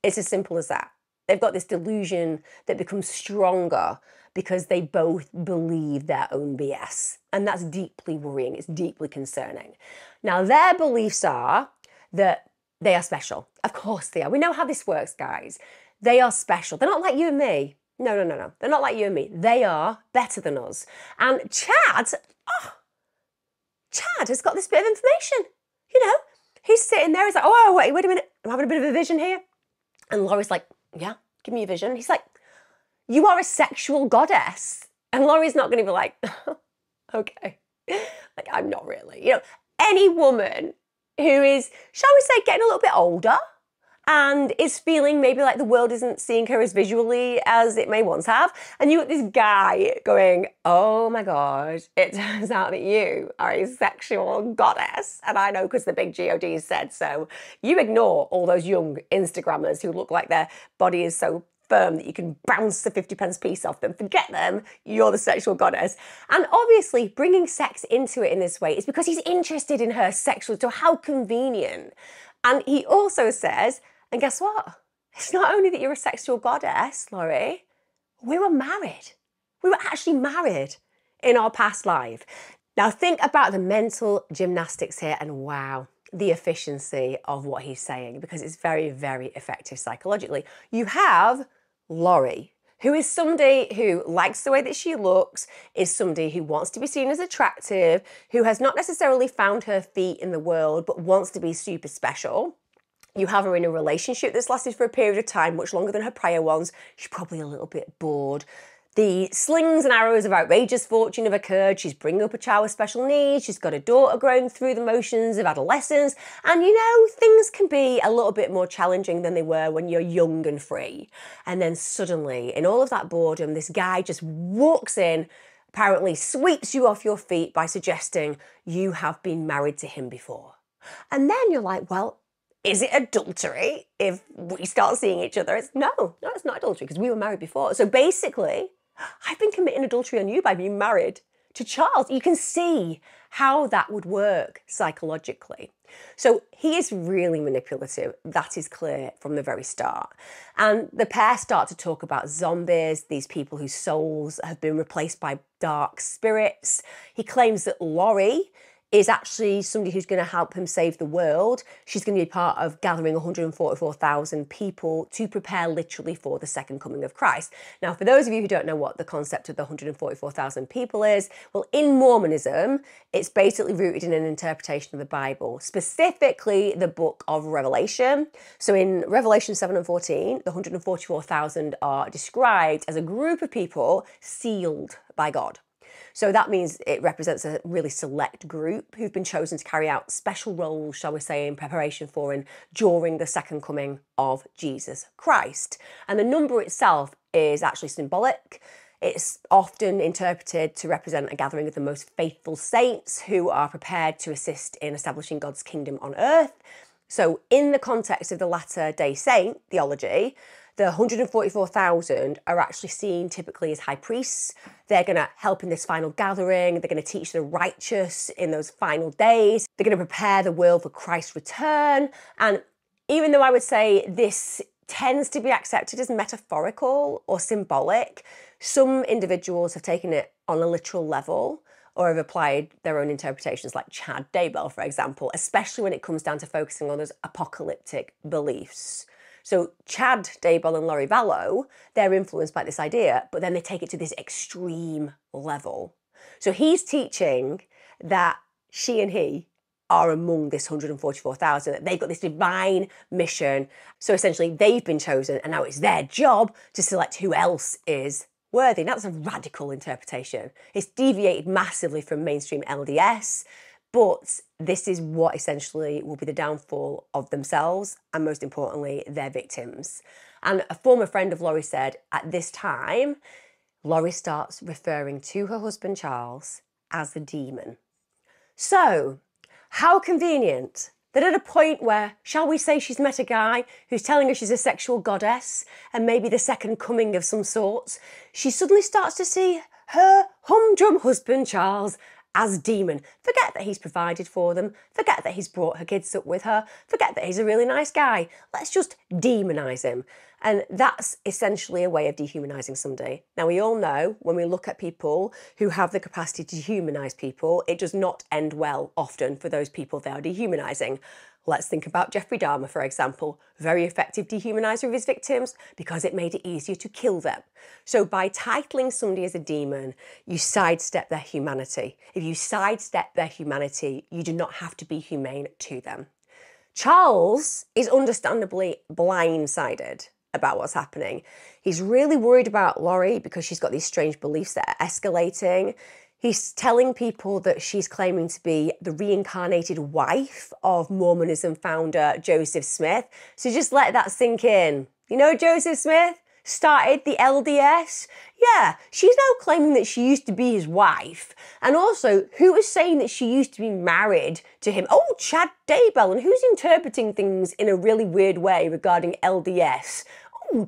Speaker 3: It's as simple as that. They've got this delusion that becomes stronger because they both believe their own BS. And that's deeply worrying. It's deeply concerning. Now, their beliefs are that they are special. Of course they are. We know how this works, guys. They are special. They're not like you and me. No, no, no, no. They're not like you and me. They are better than us. And Chad, oh, Chad has got this bit of information. You know, he's sitting there, he's like, oh, wait, wait a minute, I'm having a bit of a vision here. And Lori's like, yeah, give me a vision. He's like, you are a sexual goddess. And Lori's not going to be like, okay, like, I'm not really. You know, any woman who is, shall we say, getting a little bit older, and is feeling maybe like the world isn't seeing her as visually as it may once have. And you got this guy going, Oh my God, it turns out that you are a sexual goddess. And I know because the big GOD said so. You ignore all those young Instagrammers who look like their body is so firm that you can bounce the 50 pence piece off them. Forget them, you're the sexual goddess. And obviously, bringing sex into it in this way is because he's interested in her sexual, so how convenient. And he also says, and guess what? It's not only that you're a sexual goddess, Lori, we were married. We were actually married in our past life. Now, think about the mental gymnastics here and wow, the efficiency of what he's saying because it's very, very effective psychologically. You have Lori, who is somebody who likes the way that she looks, is somebody who wants to be seen as attractive, who has not necessarily found her feet in the world but wants to be super special. You have her in a relationship that's lasted for a period of time, much longer than her prior ones. She's probably a little bit bored. The slings and arrows of outrageous fortune have occurred. She's bringing up a child with special needs. She's got a daughter growing through the motions of adolescence. And you know, things can be a little bit more challenging than they were when you're young and free. And then suddenly, in all of that boredom, this guy just walks in, apparently sweeps you off your feet by suggesting you have been married to him before. And then you're like, well, is it adultery if we start seeing each other? It's no, no, it's not adultery because we were married before. So basically, I've been committing adultery on you by being married to Charles. You can see how that would work psychologically. So he is really manipulative. That is clear from the very start. And the pair start to talk about zombies, these people whose souls have been replaced by dark spirits. He claims that Lori is actually somebody who's going to help him save the world. She's going to be part of gathering 144,000 people to prepare literally for the second coming of Christ. Now, for those of you who don't know what the concept of the 144,000 people is, well, in Mormonism, it's basically rooted in an interpretation of the Bible, specifically the book of Revelation. So in Revelation 7 and 14, the 144,000 are described as a group of people sealed by God. So that means it represents a really select group who've been chosen to carry out special roles, shall we say, in preparation for and during the second coming of Jesus Christ. And the number itself is actually symbolic. It's often interpreted to represent a gathering of the most faithful saints who are prepared to assist in establishing God's kingdom on earth. So, in the context of the Latter day Saint theology, the 144,000 are actually seen typically as high priests. They're going to help in this final gathering. They're going to teach the righteous in those final days. They're going to prepare the world for Christ's return. And even though I would say this tends to be accepted as metaphorical or symbolic, some individuals have taken it on a literal level or have applied their own interpretations, like Chad Daybell, for example, especially when it comes down to focusing on those apocalyptic beliefs. So Chad Daybell and Lori Vallow, they're influenced by this idea, but then they take it to this extreme level. So he's teaching that she and he are among this 144,000, that they've got this divine mission. So essentially, they've been chosen, and now it's their job to select who else is worthy. Now, that's a radical interpretation. It's deviated massively from mainstream LDS But this is what essentially will be the downfall of themselves and, most importantly, their victims. And a former friend of Lori said at this time, Lori starts referring to her husband Charles as a demon. So, how convenient that at a point where, shall we say, she's met a guy who's telling her she's a sexual goddess and maybe the second coming of some sort, she suddenly starts to see her humdrum husband Charles as demon. Forget that he's provided for them. Forget that he's brought her kids up with her. Forget that he's a really nice guy. Let's just demonize him. And that's essentially a way of dehumanizing somebody. Now, we all know when we look at people who have the capacity to dehumanize people, it does not end well often for those people they are dehumanizing. Let's think about Jeffrey Dahmer, for example. Very effective dehumanizer of his victims because it made it easier to kill them. So, by titling somebody as a demon, you sidestep their humanity. If you sidestep their humanity, you do not have to be humane to them. Charles is understandably blindsided about what's happening. He's really worried about Lori because she's got these strange beliefs that are escalating. He's telling people that she's claiming to be the reincarnated wife of Mormonism founder Joseph Smith. So just let that sink in. You know Joseph Smith? Started the LDS? Yeah, she's now claiming that she used to be his wife. And also, who was saying that she used to be married to him? Oh, Chad Daybell. And who's interpreting things in a really weird way regarding LDS?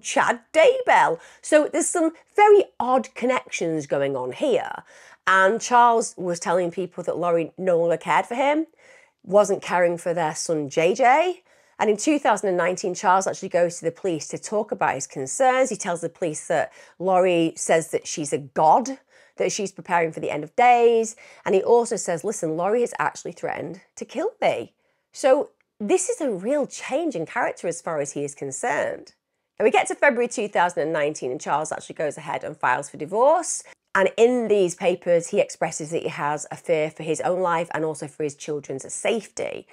Speaker 3: Chad Daybell. So there's some very odd connections going on here. And Charles was telling people that Lori no longer cared for him, wasn't caring for their son JJ. And in 2019, Charles actually goes to the police to talk about his concerns. He tells the police that Lori says that she's a god, that she's preparing for the end of days. And he also says, listen, Lori has actually threatened to kill me. So this is a real change in character as far as he is concerned. And we get to February 2019, and Charles actually goes ahead and files for divorce. And in these papers, he expresses that he has a fear for his own life and also for his children's safety.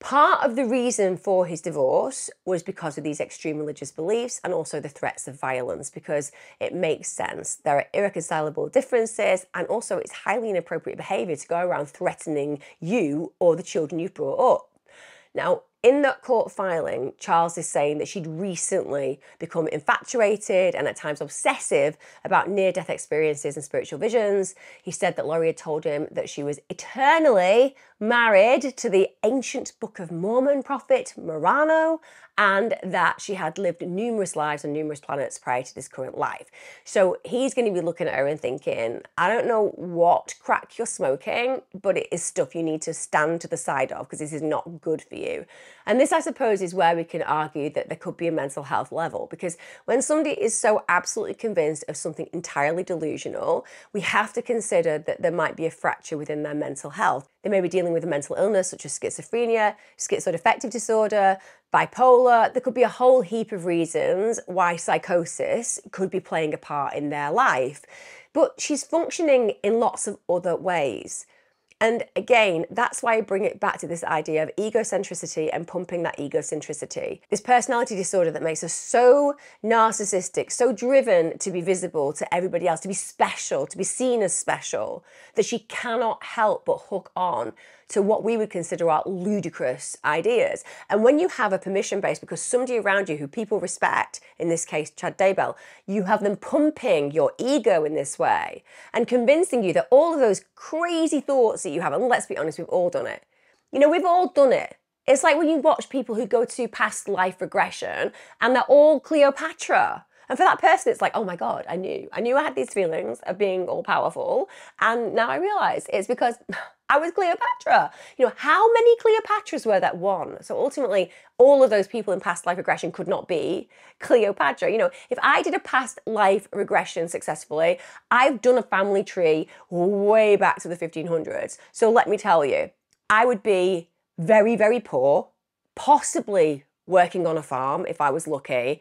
Speaker 3: Part of the reason for his divorce was because of these extreme religious beliefs and also the threats of violence, because it makes sense. There are irreconcilable differences, and also it's highly inappropriate behaviour to go around threatening you or the children you've brought up. Now, in that court filing, Charles is saying that she'd recently become infatuated and at times obsessive about near death experiences and spiritual visions. He said that Lori had told him that she was eternally married to the ancient Book of Mormon prophet Moroni and that she had lived numerous lives on numerous planets prior to this current life. So he's going to be looking at her and thinking, I don't know what crack you're smoking, but it is stuff you need to stand to the side of because this is not good for you. And this, I suppose, is where we can argue that there could be a mental health level because when somebody is so absolutely convinced of something entirely delusional, we have to consider that there might be a fracture within their mental health. They may be dealing with a mental illness such as schizophrenia, schizoaffective disorder, bipolar. There could be a whole heap of reasons why psychosis could be playing a part in their life. But she's functioning in lots of other ways. And again, that's why I bring it back to this idea of egocentricity and pumping that egocentricity. This personality disorder that makes us so narcissistic, so driven to be visible to everybody else, to be special, to be seen as special, that she cannot help but hook on to what we would consider are ludicrous ideas. And when you have a permission base, because somebody around you who people respect, in this case, Chad Daybell, you have them pumping your ego in this way and convincing you that all of those crazy thoughts that you have, and let's be honest, we've all done it. You know, we've all done it. It's like when you watch people who go to past life regression and they're all Cleopatra. And for that person, it's like, oh my God, I knew. I knew I had these feelings of being all powerful. And now I realize it's because I was Cleopatra. You know, how many Cleopatras were that one? So ultimately, all of those people in past life regression could not be Cleopatra. You know, if I did a past life regression successfully, I've done a family tree way back to the 1500s. So let me tell you, I would be very, very poor, possibly working on a farm if I was lucky,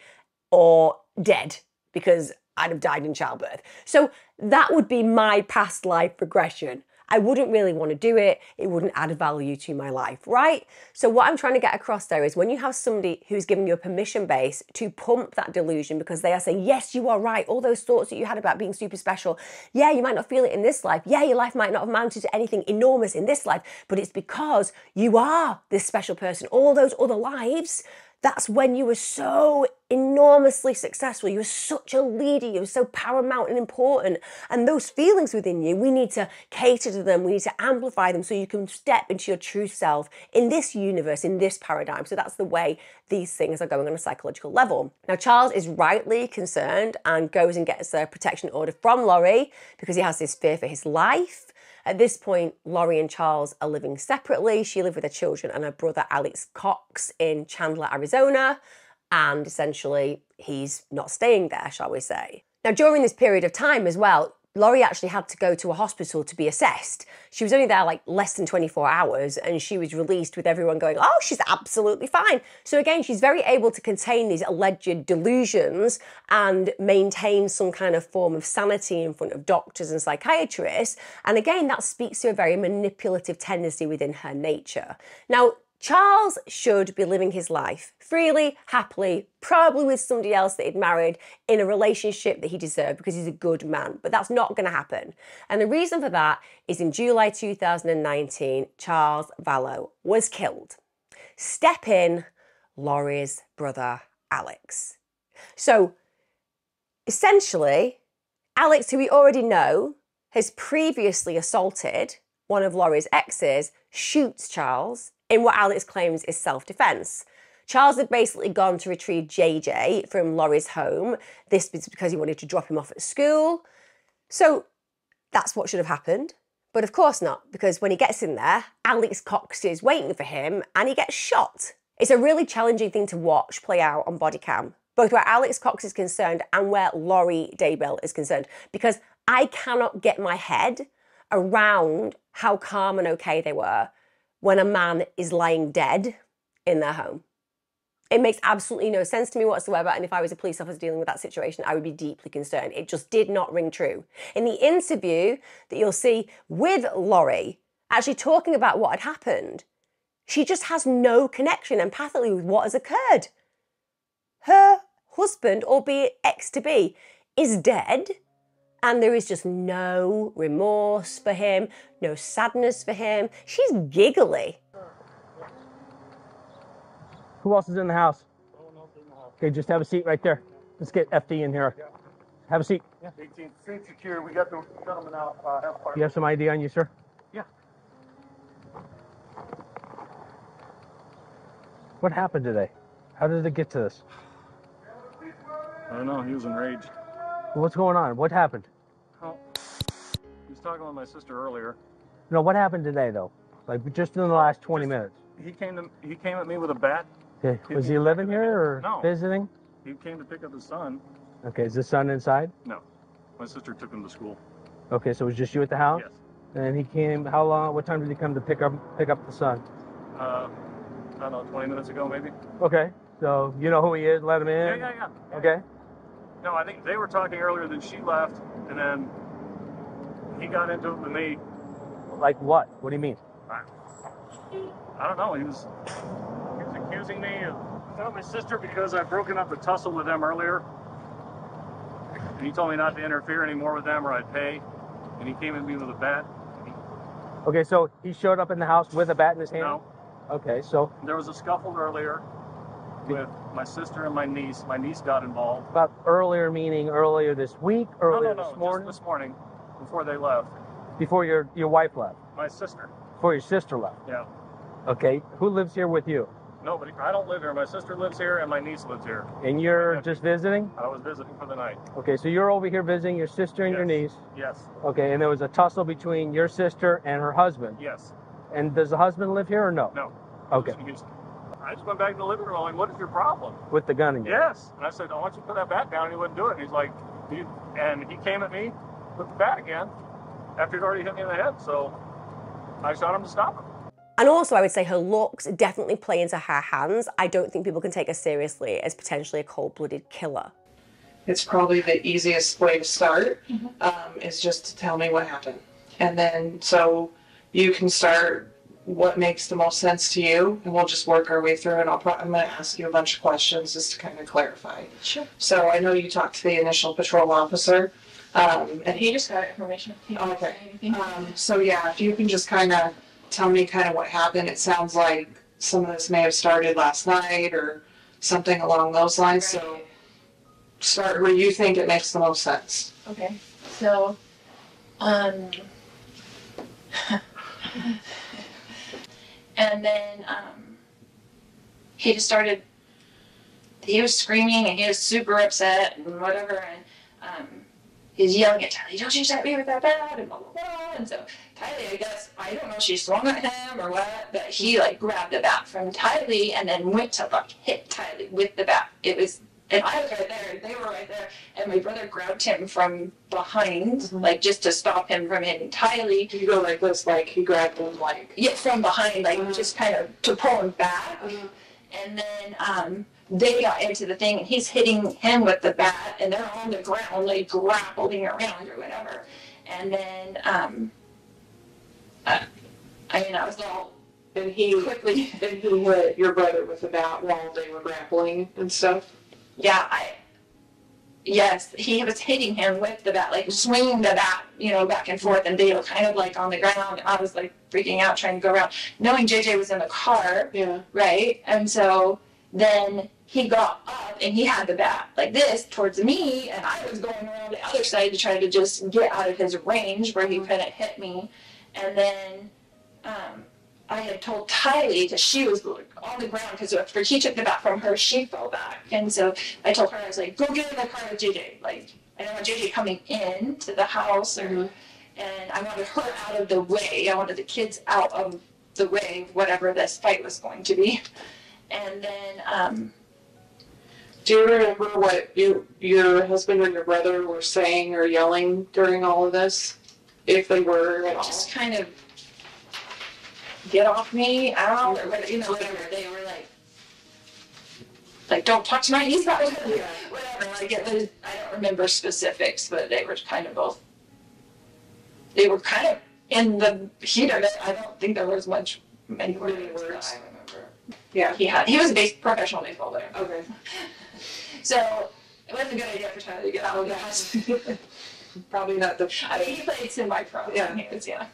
Speaker 3: or dead because I'd have died in childbirth. So that would be my past life regression. I wouldn't really want to do it. It wouldn't add a value to my life, right? So, what I'm trying to get across there is when you have somebody who's giving you a permission base to pump that delusion because they are saying, Yes, you are right. All those thoughts that you had about being super special. Yeah, you might not feel it in this life. Yeah, your life might not have amounted to anything enormous in this life, but it's because you are this special person. All those other lives that's when you were so enormously successful. You were such a leader. You were so paramount and important. And those feelings within you, we need to cater to them. We need to amplify them so you can step into your true self in this universe, in this paradigm. So that's the way these things are going on a psychological level. Now, Charles is rightly concerned and goes and gets a protection order from Lori because he has this fear for his life. At this point, Lori and Charles are living separately. She lived with her children and her brother Alex Cox in Chandler, Arizona, and essentially he's not staying there, shall we say. Now, during this period of time as well, Lori actually had to go to a hospital to be assessed. She was only there like less than 24 hours and she was released with everyone going, oh, she's absolutely fine. So again, she's very able to contain these alleged delusions and maintain some kind of form of sanity in front of doctors and psychiatrists. And again, that speaks to a very manipulative tendency within her nature. Now, Charles should be living his life freely, happily, probably with somebody else that he'd married in a relationship that he deserved because he's a good man. But that's not going to happen. And the reason for that is in July 2019, Charles Vallow was killed. Step in Lori's brother, Alex. So essentially, Alex, who we already know, has previously assaulted one of Lori's exes, shoots Charles in what Alex claims is self defense. Charles had basically gone to retrieve JJ from Lori's home. This was because he wanted to drop him off at school. So that's what should have happened. But of course not, because when he gets in there, Alex Cox is waiting for him and he gets shot. It's a really challenging thing to watch play out on body cam, both where Alex Cox is concerned and where Lori Daybell is concerned, because I cannot get my head around how calm and okay they were when a man is lying dead in their home. It makes absolutely no sense to me whatsoever. And if I was a police officer dealing with that situation, I would be deeply concerned. It just did not ring true. In the interview that you'll see with Lori, actually talking about what had happened, she just has no connection empathically with what has occurred. Her husband, albeit ex to be, is dead and there is just no remorse for him, no sadness for him. She's giggly.
Speaker 4: Who else is in the house? Okay, just have a seat right there. Let's get FD in here. Have a seat.
Speaker 2: Yeah. 18th Street Secure. We got the gentleman out. Uh, have.
Speaker 4: You have some ID on you, sir?
Speaker 2: Yeah.
Speaker 4: What happened today? How did it get to this?
Speaker 1: I don't know. He was enraged.
Speaker 4: What's going on? What happened?
Speaker 1: Oh, he was talking with my sister earlier.
Speaker 4: No, what happened today though? Like just in the last 20
Speaker 1: Just-
Speaker 4: minutes.
Speaker 1: He came to he came at me with a bat.
Speaker 4: Okay. Was he living here or
Speaker 1: No.
Speaker 4: visiting?
Speaker 1: He came to pick up his son.
Speaker 4: Okay, is the son inside?
Speaker 1: No, my sister took him to school.
Speaker 4: Okay, so it was just you at the house?
Speaker 1: Yes.
Speaker 4: And he came, how long, what time did he come to pick up pick up the son?
Speaker 1: Uh, I don't know, 20 minutes ago maybe.
Speaker 4: Okay, so you know who he is, let him
Speaker 1: Yeah,
Speaker 4: in?
Speaker 1: yeah, yeah.
Speaker 4: Okay.
Speaker 1: No, I think they were talking earlier. Then she left, and then he got into it with me.
Speaker 4: Like what? What do you mean?
Speaker 1: I, I don't know. He was he was accusing me of telling my sister because I'd broken up the tussle with them earlier. And he told me not to interfere anymore with them or I'd pay. And he came at me with a bat.
Speaker 4: Okay, so he showed up in the house with a bat in his hand?
Speaker 1: No,
Speaker 4: Okay, so
Speaker 1: there was a scuffle earlier with my sister and my niece. My niece got involved.
Speaker 4: about earlier meaning earlier this week, earlier
Speaker 1: no, no, no,
Speaker 4: this morning,
Speaker 1: just this morning before they left.
Speaker 4: before your your wife left,
Speaker 1: My sister.
Speaker 4: before your sister left.
Speaker 1: Yeah.
Speaker 4: Okay, who lives here with you?
Speaker 1: Nobody. I don't live here. My sister lives here and my niece lives here.
Speaker 4: And you're
Speaker 1: Yeah.
Speaker 4: just visiting?
Speaker 1: I was visiting for the night.
Speaker 4: Okay, so you're over here visiting your sister and your niece.
Speaker 1: Yes.
Speaker 4: Okay, and there was a tussle between your sister and her husband.
Speaker 1: Yes.
Speaker 4: And does the husband live here or no?
Speaker 1: No.
Speaker 4: Okay,
Speaker 1: I just went back to the living room. I'm like, what is your problem?
Speaker 4: with the gun again.
Speaker 1: Yes. And I said, I want you to put that bat down. And he wouldn't do it. And he's like, "You-" and he came at me with the bat again after he'd already hit me in the head. So I shot him to stop him.
Speaker 3: And also, I would say her looks definitely play into her hands. I don't think people can take her seriously as potentially a cold blooded killer.
Speaker 5: It's probably the easiest way to start, um, is just to tell me what happened. and then so you can start what makes the most sense to you, and we'll just work our way through. And I'll pro- I'm going to ask you a bunch of questions just to kind of clarify.
Speaker 6: Sure.
Speaker 5: So I know you talked to the initial patrol officer, um, and
Speaker 6: He
Speaker 5: he
Speaker 6: just got information. He didn't
Speaker 5: Okay.
Speaker 6: say anything.
Speaker 5: Um, so yeah, if you can just kind of tell me kind of what happened. It sounds like some of this may have started last night or something along those lines. So
Speaker 6: Right.
Speaker 5: start where you think it makes the most sense.
Speaker 6: Okay, so, um, and then, um, he just started, he was screaming and he was super upset and whatever, and, um, he's yelling at Tylee, don't you set me with that bat, and blah, blah, blah, and so Tylee, I guess, I don't know if she swung at him or what, but he like grabbed a bat from Tylee and then went to like hit Tylee with the bat. It was, and I was right there, and they were right there, and my brother grabbed him from behind,
Speaker 5: Mhm.
Speaker 6: like just to stop him from hitting Tylee.
Speaker 5: You go like this, like he grabbed him, like.
Speaker 6: Yeah, from behind, like
Speaker 5: Mhm.
Speaker 6: just kind of to pull him back. And then um, they got into the thing, and he's hitting him with the bat, and they're on the ground, like grappling around or whatever. And then, um, uh, I mean, I was all
Speaker 5: And he
Speaker 6: quickly,
Speaker 5: and he hit your brother with the bat while they were grappling and stuff.
Speaker 6: Yeah, I. Yes, he was hitting him with the bat, like swinging the bat, you know, back and forth, and they were kind of like on the ground. And I was like freaking out, trying to go around, knowing JJ was in the car.
Speaker 5: Yeah.
Speaker 6: right? And so then he got up and he had the bat like this towards me, and I was going around the other side to try to just get out of his range where he couldn't hit me. And then um, I had told Tylee that she was on the ground because after he took the bat from her, she fell back. And so I told her, I was like, go get in the car with JJ. Like, I don't want JJ coming in to the house or
Speaker 5: Mhm.
Speaker 6: and I wanted her out of the way. I wanted the kids out of the way whatever this fight was going to be. And then, um,
Speaker 5: Do you remember what you, your husband or your brother were saying or yelling during all of this? If they were at all?
Speaker 6: just kind of get off me out or whatever, you know, whatever. They were like, like, don't touch my knees, whatever. Like, it was, I don't remember specifics, but they were kind of both, they were kind of in the heat of it. I don't think there was much, many words that I remember.
Speaker 5: Yeah.
Speaker 6: He had, he was a base, professional baseball player.
Speaker 5: Okay.
Speaker 6: So it wasn't a good idea for Tyler to get out of the house.
Speaker 5: Probably not the.
Speaker 6: I mean, he played semi-pro.
Speaker 5: Yeah.
Speaker 6: He was, yeah.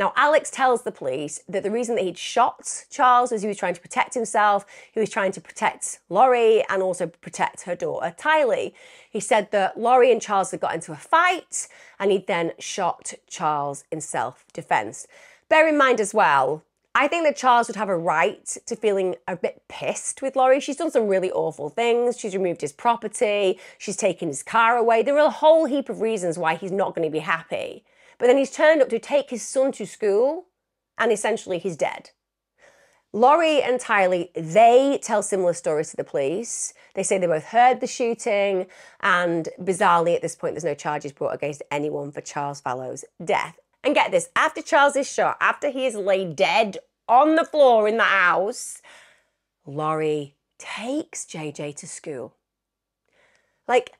Speaker 3: Now, Alex tells the police that the reason that he'd shot Charles was he was trying to protect himself, he was trying to protect Lori and also protect her daughter, Tylee. He said that Lori and Charles had got into a fight and he'd then shot Charles in self defense. Bear in mind as well, I think that Charles would have a right to feeling a bit pissed with Lori. She's done some really awful things. She's removed his property, she's taken his car away. There are a whole heap of reasons why he's not going to be happy. But then he's turned up to take his son to school and essentially he's dead. Lori and Tylee, they tell similar stories to the police. They say they both heard the shooting, and bizarrely, at this point, there's no charges brought against anyone for Charles Vallow's death. And get this after Charles is shot, after he is laid dead on the floor in the house, Lori takes JJ to school. Like,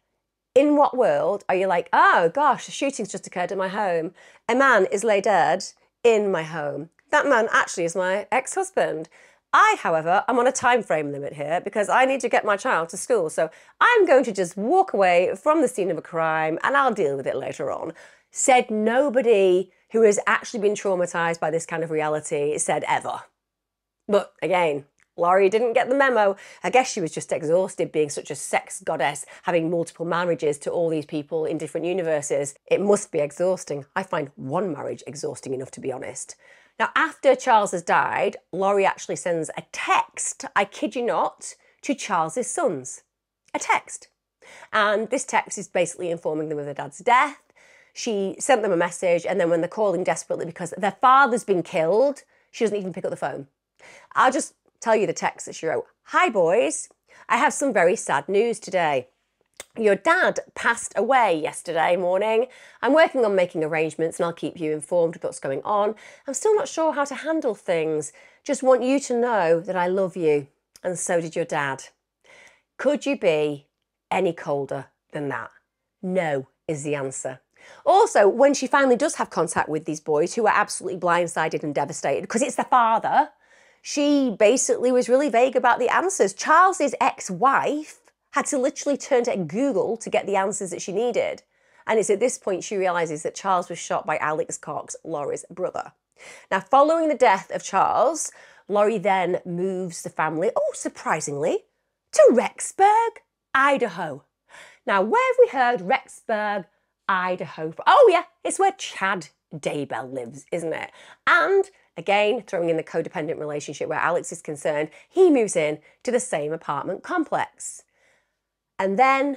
Speaker 3: in what world are you like, oh gosh, a shooting's just occurred in my home? A man is laid dead in my home. That man actually is my ex husband. I, however, am on a time frame limit here because I need to get my child to school. So I'm going to just walk away from the scene of a crime and I'll deal with it later on. Said nobody who has actually been traumatized by this kind of reality said ever. But again, Lori didn't get the memo. I guess she was just exhausted being such a sex goddess, having multiple marriages to all these people in different universes. It must be exhausting. I find one marriage exhausting enough, to be honest. Now, after Charles has died, Lori actually sends a text, I kid you not, to Charles's sons. A text. And this text is basically informing them of their dad's death. She sent them a message, and then when they're calling desperately because their father's been killed, she doesn't even pick up the phone. I'll just tell you the text that she wrote Hi, boys. I have some very sad news today. Your dad passed away yesterday morning. I'm working on making arrangements and I'll keep you informed of what's going on. I'm still not sure how to handle things. Just want you to know that I love you, and so did your dad. Could you be any colder than that? No, is the answer. Also, when she finally does have contact with these boys who are absolutely blindsided and devastated because it's the father, she basically was really vague about the answers. Charles's ex-wife had to literally turn to Google to get the answers that she needed. And it's at this point she realizes that Charles was shot by Alex Cox, Lori's brother. Now, following the death of Charles, Lori then moves the family, oh, surprisingly, to Rexburg, Idaho. Now, where have we heard Rexburg, Idaho? Oh, yeah, it's where Chad Daybell lives, isn't it? And again, throwing in the codependent relationship where Alex is concerned, he moves in to the same apartment complex. And then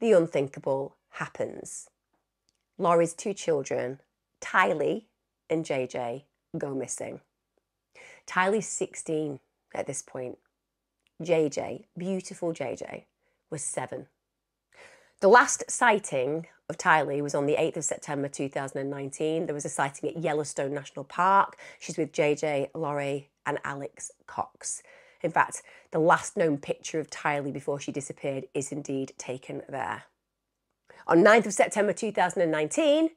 Speaker 3: the unthinkable happens. Lori's two children, Tylee and JJ, go missing. Tylee's 16 at this point. JJ, beautiful JJ, was seven. The last sighting of Tylee was on the 8th of September 2019. There was a sighting at Yellowstone National Park. She's with JJ, Lori, and Alex Cox. In fact, the last known picture of Tylee before she disappeared is indeed taken there. On 9th of September 2019,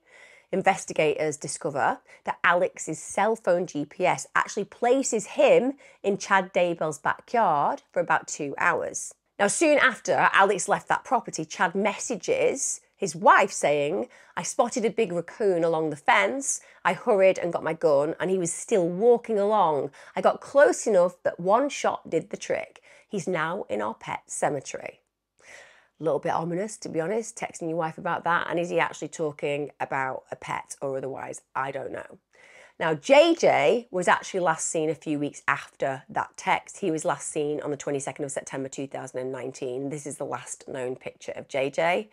Speaker 3: investigators discover that Alex's cell phone GPS actually places him in Chad Daybell's backyard for about two hours. Now, soon after Alex left that property, Chad messages his wife saying, I spotted a big raccoon along the fence. I hurried and got my gun, and he was still walking along. I got close enough that one shot did the trick. He's now in our pet cemetery. A little bit ominous, to be honest, texting your wife about that. And is he actually talking about a pet or otherwise? I don't know. Now, JJ was actually last seen a few weeks after that text. He was last seen on the 22nd of September 2019. This is the last known picture of JJ.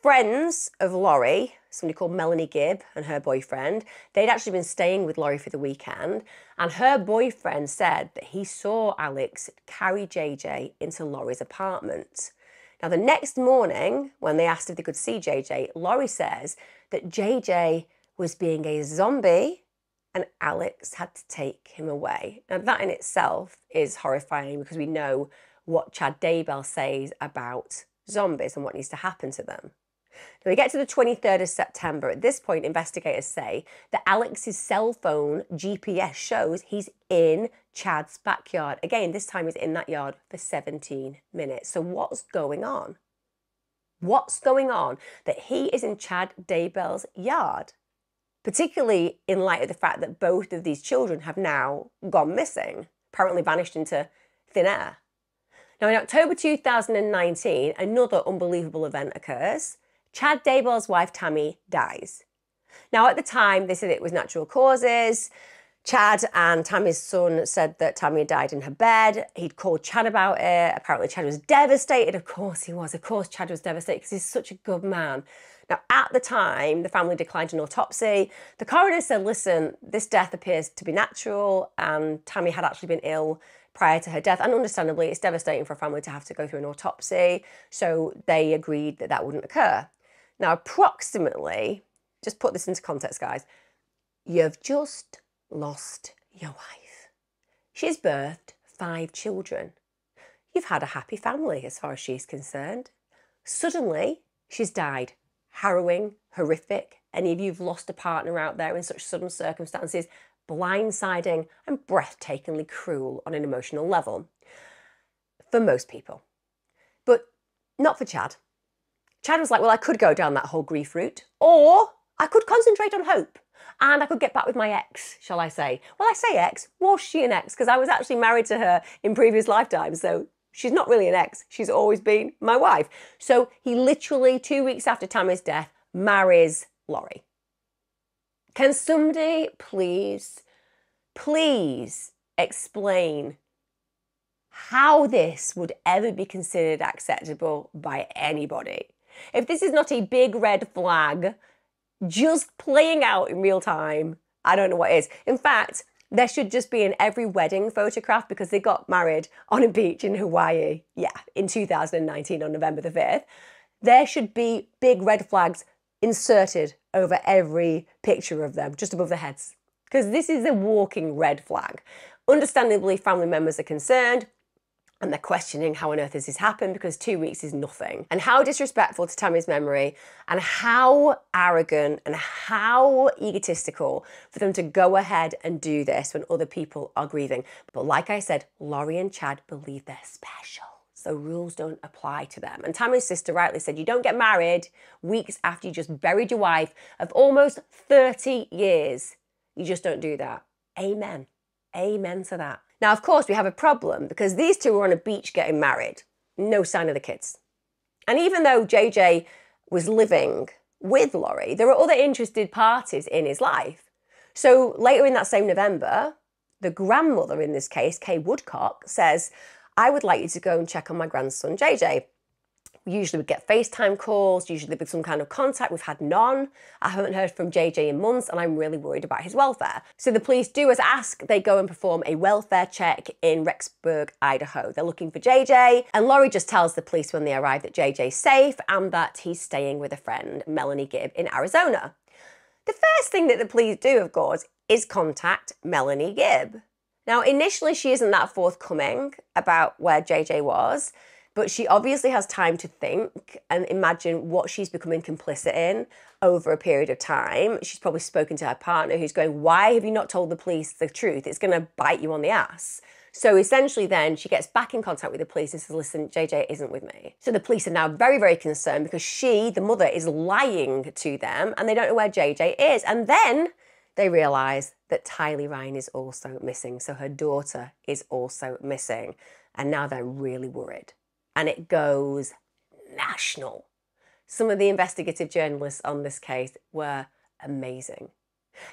Speaker 3: Friends of Lori, somebody called Melanie Gibb and her boyfriend, they'd actually been staying with Lori for the weekend, and her boyfriend said that he saw Alex carry JJ into Lori's apartment. Now, the next morning, when they asked if they could see JJ, Lori says that JJ was being a zombie and Alex had to take him away. Now, that in itself is horrifying because we know what Chad Daybell says about zombies and what needs to happen to them. Now we get to the 23rd of September. At this point, investigators say that Alex's cell phone GPS shows he's in Chad's backyard. Again, this time he's in that yard for 17 minutes. So what's going on? What's going on that he is in Chad Daybell's yard? Particularly in light of the fact that both of these children have now gone missing, apparently vanished into thin air. Now, in October 2019, another unbelievable event occurs. Chad Daybell's wife, Tammy, dies. Now, at the time, they said it was natural causes. Chad and Tammy's son said that Tammy died in her bed. He'd called Chad about it. Apparently, Chad was devastated. Of course, he was. Of course, Chad was devastated because he's such a good man. Now, at the time, the family declined an autopsy. The coroner said, listen, this death appears to be natural, and Tammy had actually been ill prior to her death. And understandably, it's devastating for a family to have to go through an autopsy. So they agreed that that wouldn't occur. Now, approximately, just put this into context, guys, you've just lost your wife. She's birthed five children. You've had a happy family as far as she's concerned. Suddenly, she's died harrowing, horrific. Any of you have lost a partner out there in such sudden circumstances, blindsiding and breathtakingly cruel on an emotional level. For most people. But not for Chad. Chad was like, well, I could go down that whole grief route, or I could concentrate on hope and I could get back with my ex, shall I say. Well, I say ex, was she an ex? Because I was actually married to her in previous lifetimes, so She's not really an ex, she's always been my wife. So he literally, two weeks after Tammy's death, marries Lori. Can somebody please, please explain how this would ever be considered acceptable by anybody? If this is not a big red flag just playing out in real time, I don't know what is. In fact, there should just be in every wedding photograph because they got married on a beach in Hawaii, yeah, in 2019 on November the 5th. There should be big red flags inserted over every picture of them, just above their heads, because this is a walking red flag. Understandably, family members are concerned. And they're questioning how on earth has this happened because two weeks is nothing. And how disrespectful to Tammy's memory, and how arrogant and how egotistical for them to go ahead and do this when other people are grieving. But like I said, Lori and Chad believe they're special. So rules don't apply to them. And Tammy's sister rightly said, you don't get married weeks after you just buried your wife of almost 30 years. You just don't do that. Amen. Amen to that. Now, of course, we have a problem because these two were on a beach getting married. No sign of the kids. And even though JJ was living with Lori, there were other interested parties in his life. So later in that same November, the grandmother in this case, Kay Woodcock, says, I would like you to go and check on my grandson, JJ. We usually would get FaceTime calls, usually with some kind of contact. We've had none. I haven't heard from JJ in months and I'm really worried about his welfare. So the police do as asked. They go and perform a welfare check in Rexburg, Idaho. They're looking for JJ and Lori just tells the police when they arrive that JJ's safe and that he's staying with a friend, Melanie Gibb, in Arizona. The first thing that the police do, of course, is contact Melanie Gibb. Now, initially, she isn't that forthcoming about where JJ was. But she obviously has time to think and imagine what she's becoming complicit in over a period of time. She's probably spoken to her partner who's going, Why have you not told the police the truth? It's going to bite you on the ass. So essentially, then she gets back in contact with the police and says, Listen, JJ isn't with me. So the police are now very, very concerned because she, the mother, is lying to them and they don't know where JJ is. And then they realise that Tylee Ryan is also missing. So her daughter is also missing. And now they're really worried and it goes national. Some of the investigative journalists on this case were amazing.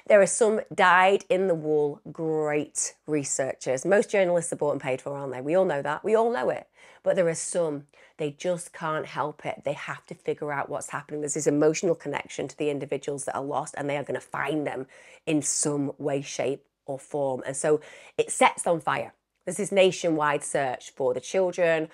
Speaker 3: There are some dyed in the wool great researchers. Most journalists are bought and paid for, aren't they? We all know that. We all know it. But there are some, they just can't help it. They have to figure out what's happening. There's this emotional connection to the individuals that are lost, and they are going to find them in some way, shape, or form. And so it sets on fire. There's this nationwide search for the children,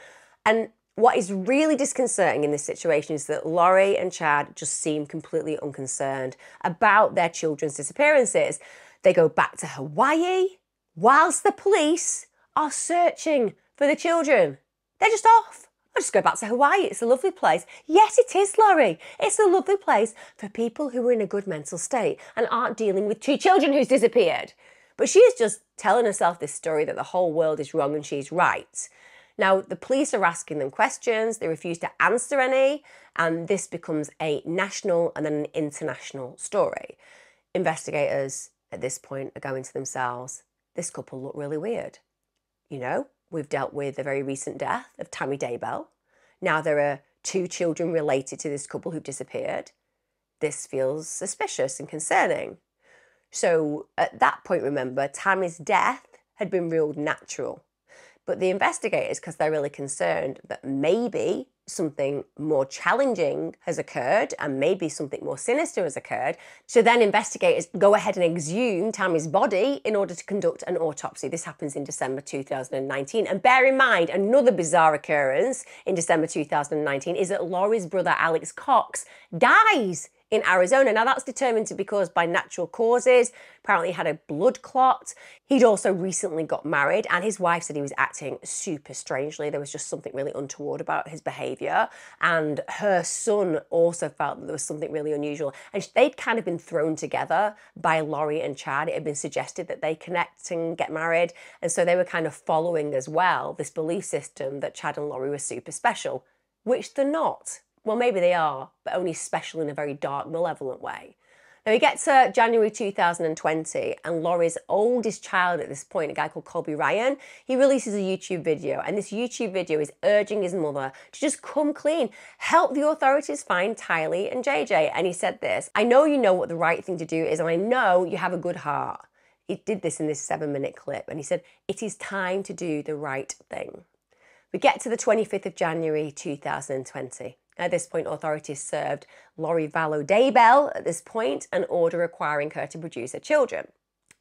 Speaker 3: and what is really disconcerting in this situation is that Lori and Chad just seem completely unconcerned about their children's disappearances. They go back to Hawaii whilst the police are searching for the children. They're just off. I'll just go back to Hawaii. It's a lovely place. Yes, it is, Lori. It's a lovely place for people who are in a good mental state and aren't dealing with two children who's disappeared. But she is just telling herself this story that the whole world is wrong and she's right. Now, the police are asking them questions, they refuse to answer any, and this becomes a national and then an international story. Investigators at this point are going to themselves, this couple look really weird. You know, we've dealt with the very recent death of Tammy Daybell. Now there are two children related to this couple who've disappeared. This feels suspicious and concerning. So at that point, remember, Tammy's death had been ruled natural. But the investigators, because they're really concerned that maybe something more challenging has occurred and maybe something more sinister has occurred. So then investigators go ahead and exhume Tammy's body in order to conduct an autopsy. This happens in December 2019. And bear in mind, another bizarre occurrence in December 2019 is that Lori's brother Alex Cox dies in Arizona. Now, that's determined to be caused by natural causes. Apparently, he had a blood clot. He'd also recently got married, and his wife said he was acting super strangely. There was just something really untoward about his behavior. And her son also felt that there was something really unusual. And they'd kind of been thrown together by Lori and Chad. It had been suggested that they connect and get married. And so they were kind of following as well this belief system that Chad and Lori were super special, which they're not. Well, maybe they are, but only special in a very dark, malevolent way. Now we get to January 2020, and Lori's oldest child at this point, a guy called Colby Ryan, he releases a YouTube video, and this YouTube video is urging his mother to just come clean, help the authorities find Tylee and JJ. And he said this I know you know what the right thing to do is, and I know you have a good heart. He did this in this seven minute clip, and he said, It is time to do the right thing. We get to the 25th of January 2020. At this point, authorities served Lori Vallow Daybell at this point an order requiring her to produce her children.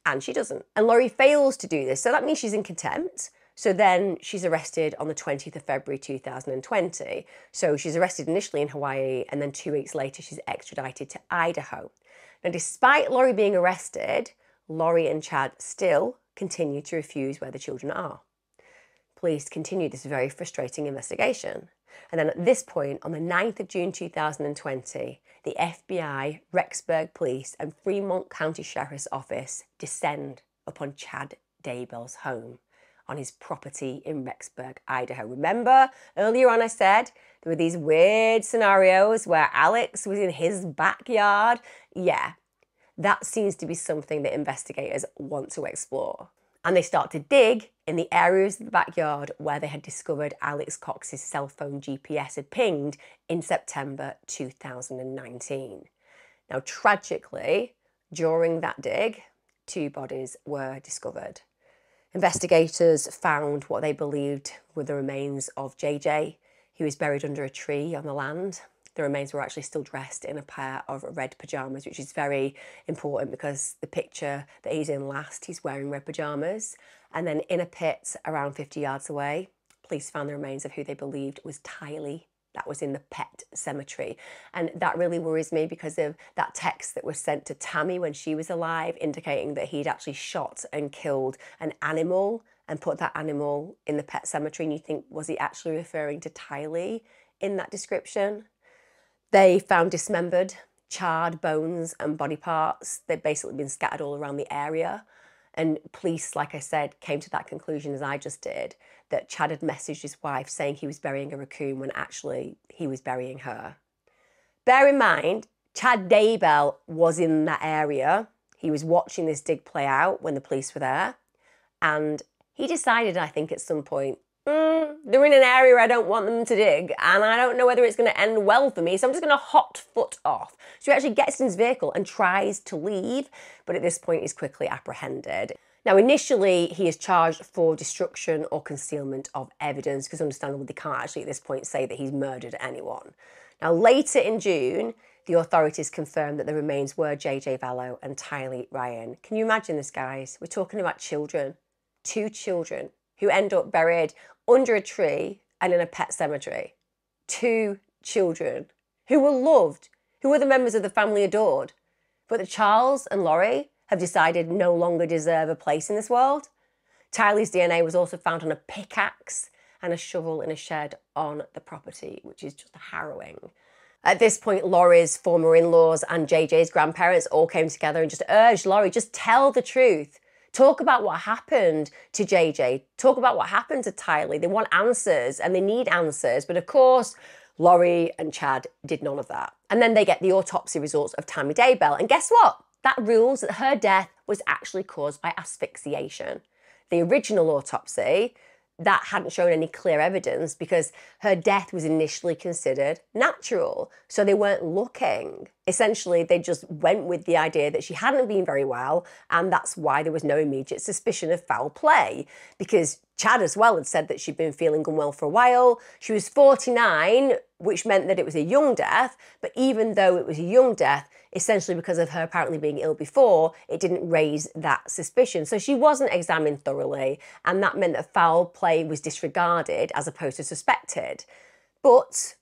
Speaker 3: And she doesn't. And Lori fails to do this. So that means she's in contempt. So then she's arrested on the 20th of February 2020. So she's arrested initially in Hawaii, and then two weeks later, she's extradited to Idaho. Now, despite Lori being arrested, Lori and Chad still continue to refuse where the children are. police continue this very frustrating investigation. And then at this point, on the 9th of June 2020, the FBI, Rexburg Police, and Fremont County Sheriff's Office descend upon Chad Daybell's home on his property in Rexburg, Idaho. Remember earlier on, I said there were these weird scenarios where Alex was in his backyard? Yeah, that seems to be something that investigators want to explore. And they start to dig in the areas of the backyard where they had discovered Alex Cox's cell phone GPS had pinged in September 2019. Now, tragically, during that dig, two bodies were discovered. Investigators found what they believed were the remains of JJ. He was buried under a tree on the land. The remains were actually still dressed in a pair of red pajamas, which is very important because the picture that he's in last, he's wearing red pajamas. And then in a pit around 50 yards away, police found the remains of who they believed was Tylee that was in the pet cemetery. And that really worries me because of that text that was sent to Tammy when she was alive, indicating that he'd actually shot and killed an animal and put that animal in the pet cemetery. And you think, was he actually referring to Tylee in that description? They found dismembered, charred bones and body parts. They'd basically been scattered all around the area. And police, like I said, came to that conclusion as I just did that Chad had messaged his wife saying he was burying a raccoon when actually he was burying her. Bear in mind, Chad Daybell was in that area. He was watching this dig play out when the police were there. And he decided, I think, at some point, mm, they're in an area I don't want them to dig, and I don't know whether it's going to end well for me, so I'm just going to hot foot off. So he actually gets in his vehicle and tries to leave, but at this point, he's quickly apprehended. Now, initially, he is charged for destruction or concealment of evidence because, understandably, they can't actually at this point say that he's murdered anyone. Now, later in June, the authorities confirmed that the remains were JJ Vallow and Tylee Ryan. Can you imagine this, guys? We're talking about children, two children who end up buried under a tree and in a pet cemetery. Two children who were loved, who were the members of the family adored. But the Charles and Lori have decided no longer deserve a place in this world. Tylee's DNA was also found on a pickaxe and a shovel in a shed on the property, which is just harrowing. At this point, Lori's former in laws and JJ's grandparents all came together and just urged Lori, just tell the truth. Talk about what happened to JJ. Talk about what happened to Tylee. They want answers and they need answers. But of course, Lori and Chad did none of that. And then they get the autopsy results of Tammy Daybell. And guess what? that rules that her death was actually caused by asphyxiation. The original autopsy that hadn't shown any clear evidence because her death was initially considered natural. So they weren't looking. Essentially, they just went with the idea that she hadn't been very well, and that's why there was no immediate suspicion of foul play. Because Chad as well had said that she'd been feeling unwell for a while. She was 49, which meant that it was a young death, but even though it was a young death, essentially because of her apparently being ill before, it didn't raise that suspicion. So she wasn't examined thoroughly, and that meant that foul play was disregarded as opposed to suspected. But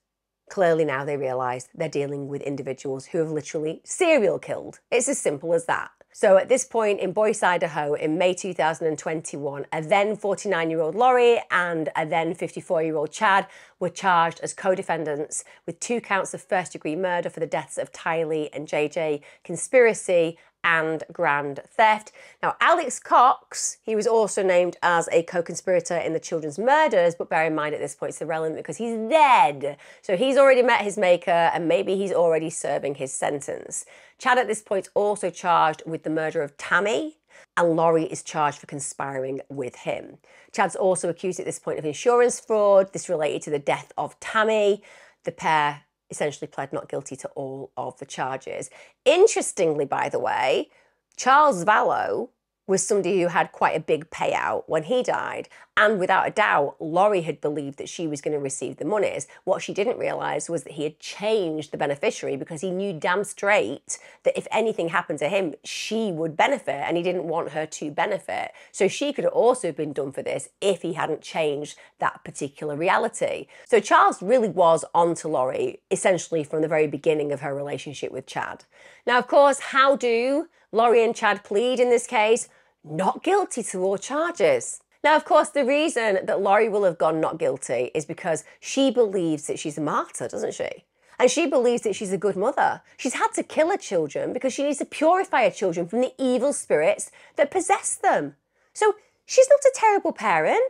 Speaker 3: clearly now they realise they're dealing with individuals who have literally serial killed. It's as simple as that. So at this point in Boise, Idaho, in May 2021, a then 49 year old Lori and a then 54 year old Chad were charged as co defendants with two counts of first degree murder for the deaths of Tylee and JJ, conspiracy, and grand theft. Now, Alex Cox, he was also named as a co conspirator in the children's murders, but bear in mind at this point it's irrelevant because he's dead. So he's already met his maker and maybe he's already serving his sentence. Chad at this point also charged with the murder of Tammy. And Lori is charged for conspiring with him. Chad's also accused at this point of insurance fraud. This related to the death of Tammy. The pair essentially pled not guilty to all of the charges. Interestingly, by the way, Charles Vallow was somebody who had quite a big payout when he died. And without a doubt, Lori had believed that she was going to receive the monies. What she didn't realise was that he had changed the beneficiary because he knew damn straight that if anything happened to him, she would benefit and he didn't want her to benefit. So she could have also been done for this if he hadn't changed that particular reality. So Charles really was on to Lori essentially from the very beginning of her relationship with Chad. Now, of course, how do Lori and Chad plead in this case? Not guilty to all charges. Now, of course, the reason that Lori will have gone not guilty is because she believes that she's a martyr, doesn't she? And she believes that she's a good mother. She's had to kill her children because she needs to purify her children from the evil spirits that possess them. So she's not a terrible parent.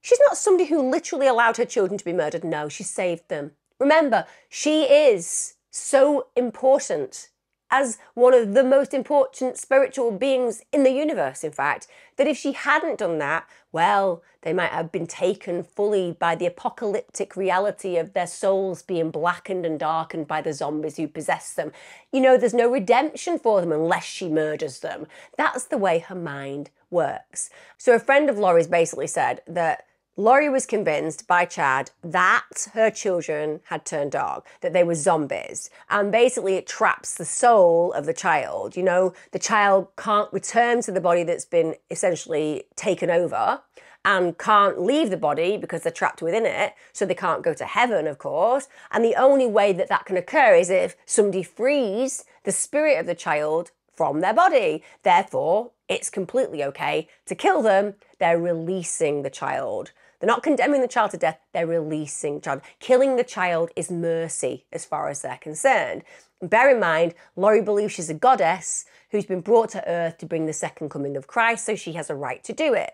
Speaker 3: She's not somebody who literally allowed her children to be murdered. No, she saved them. Remember, she is so important as one of the most important spiritual beings in the universe, in fact, that if she hadn't done that, well, they might have been taken fully by the apocalyptic reality of their souls being blackened and darkened by the zombies who possess them. You know, there's no redemption for them unless she murders them. That's the way her mind works. So, a friend of Lori's basically said that Lori was convinced by Chad that her children had turned dog, that they were zombies. And basically, it traps the soul of the child. You know, the child can't return to the body that's been essentially taken over and can't leave the body because they're trapped within it. So they can't go to heaven, of course. And the only way that that can occur is if somebody frees the spirit of the child from their body. Therefore, it's completely okay to kill them. They're releasing the child. They're not condemning the child to death, they're releasing the child. Killing the child is mercy as far as they're concerned. And bear in mind, Lori believes she's a goddess who's been brought to earth to bring the second coming of Christ, so she has a right to do it.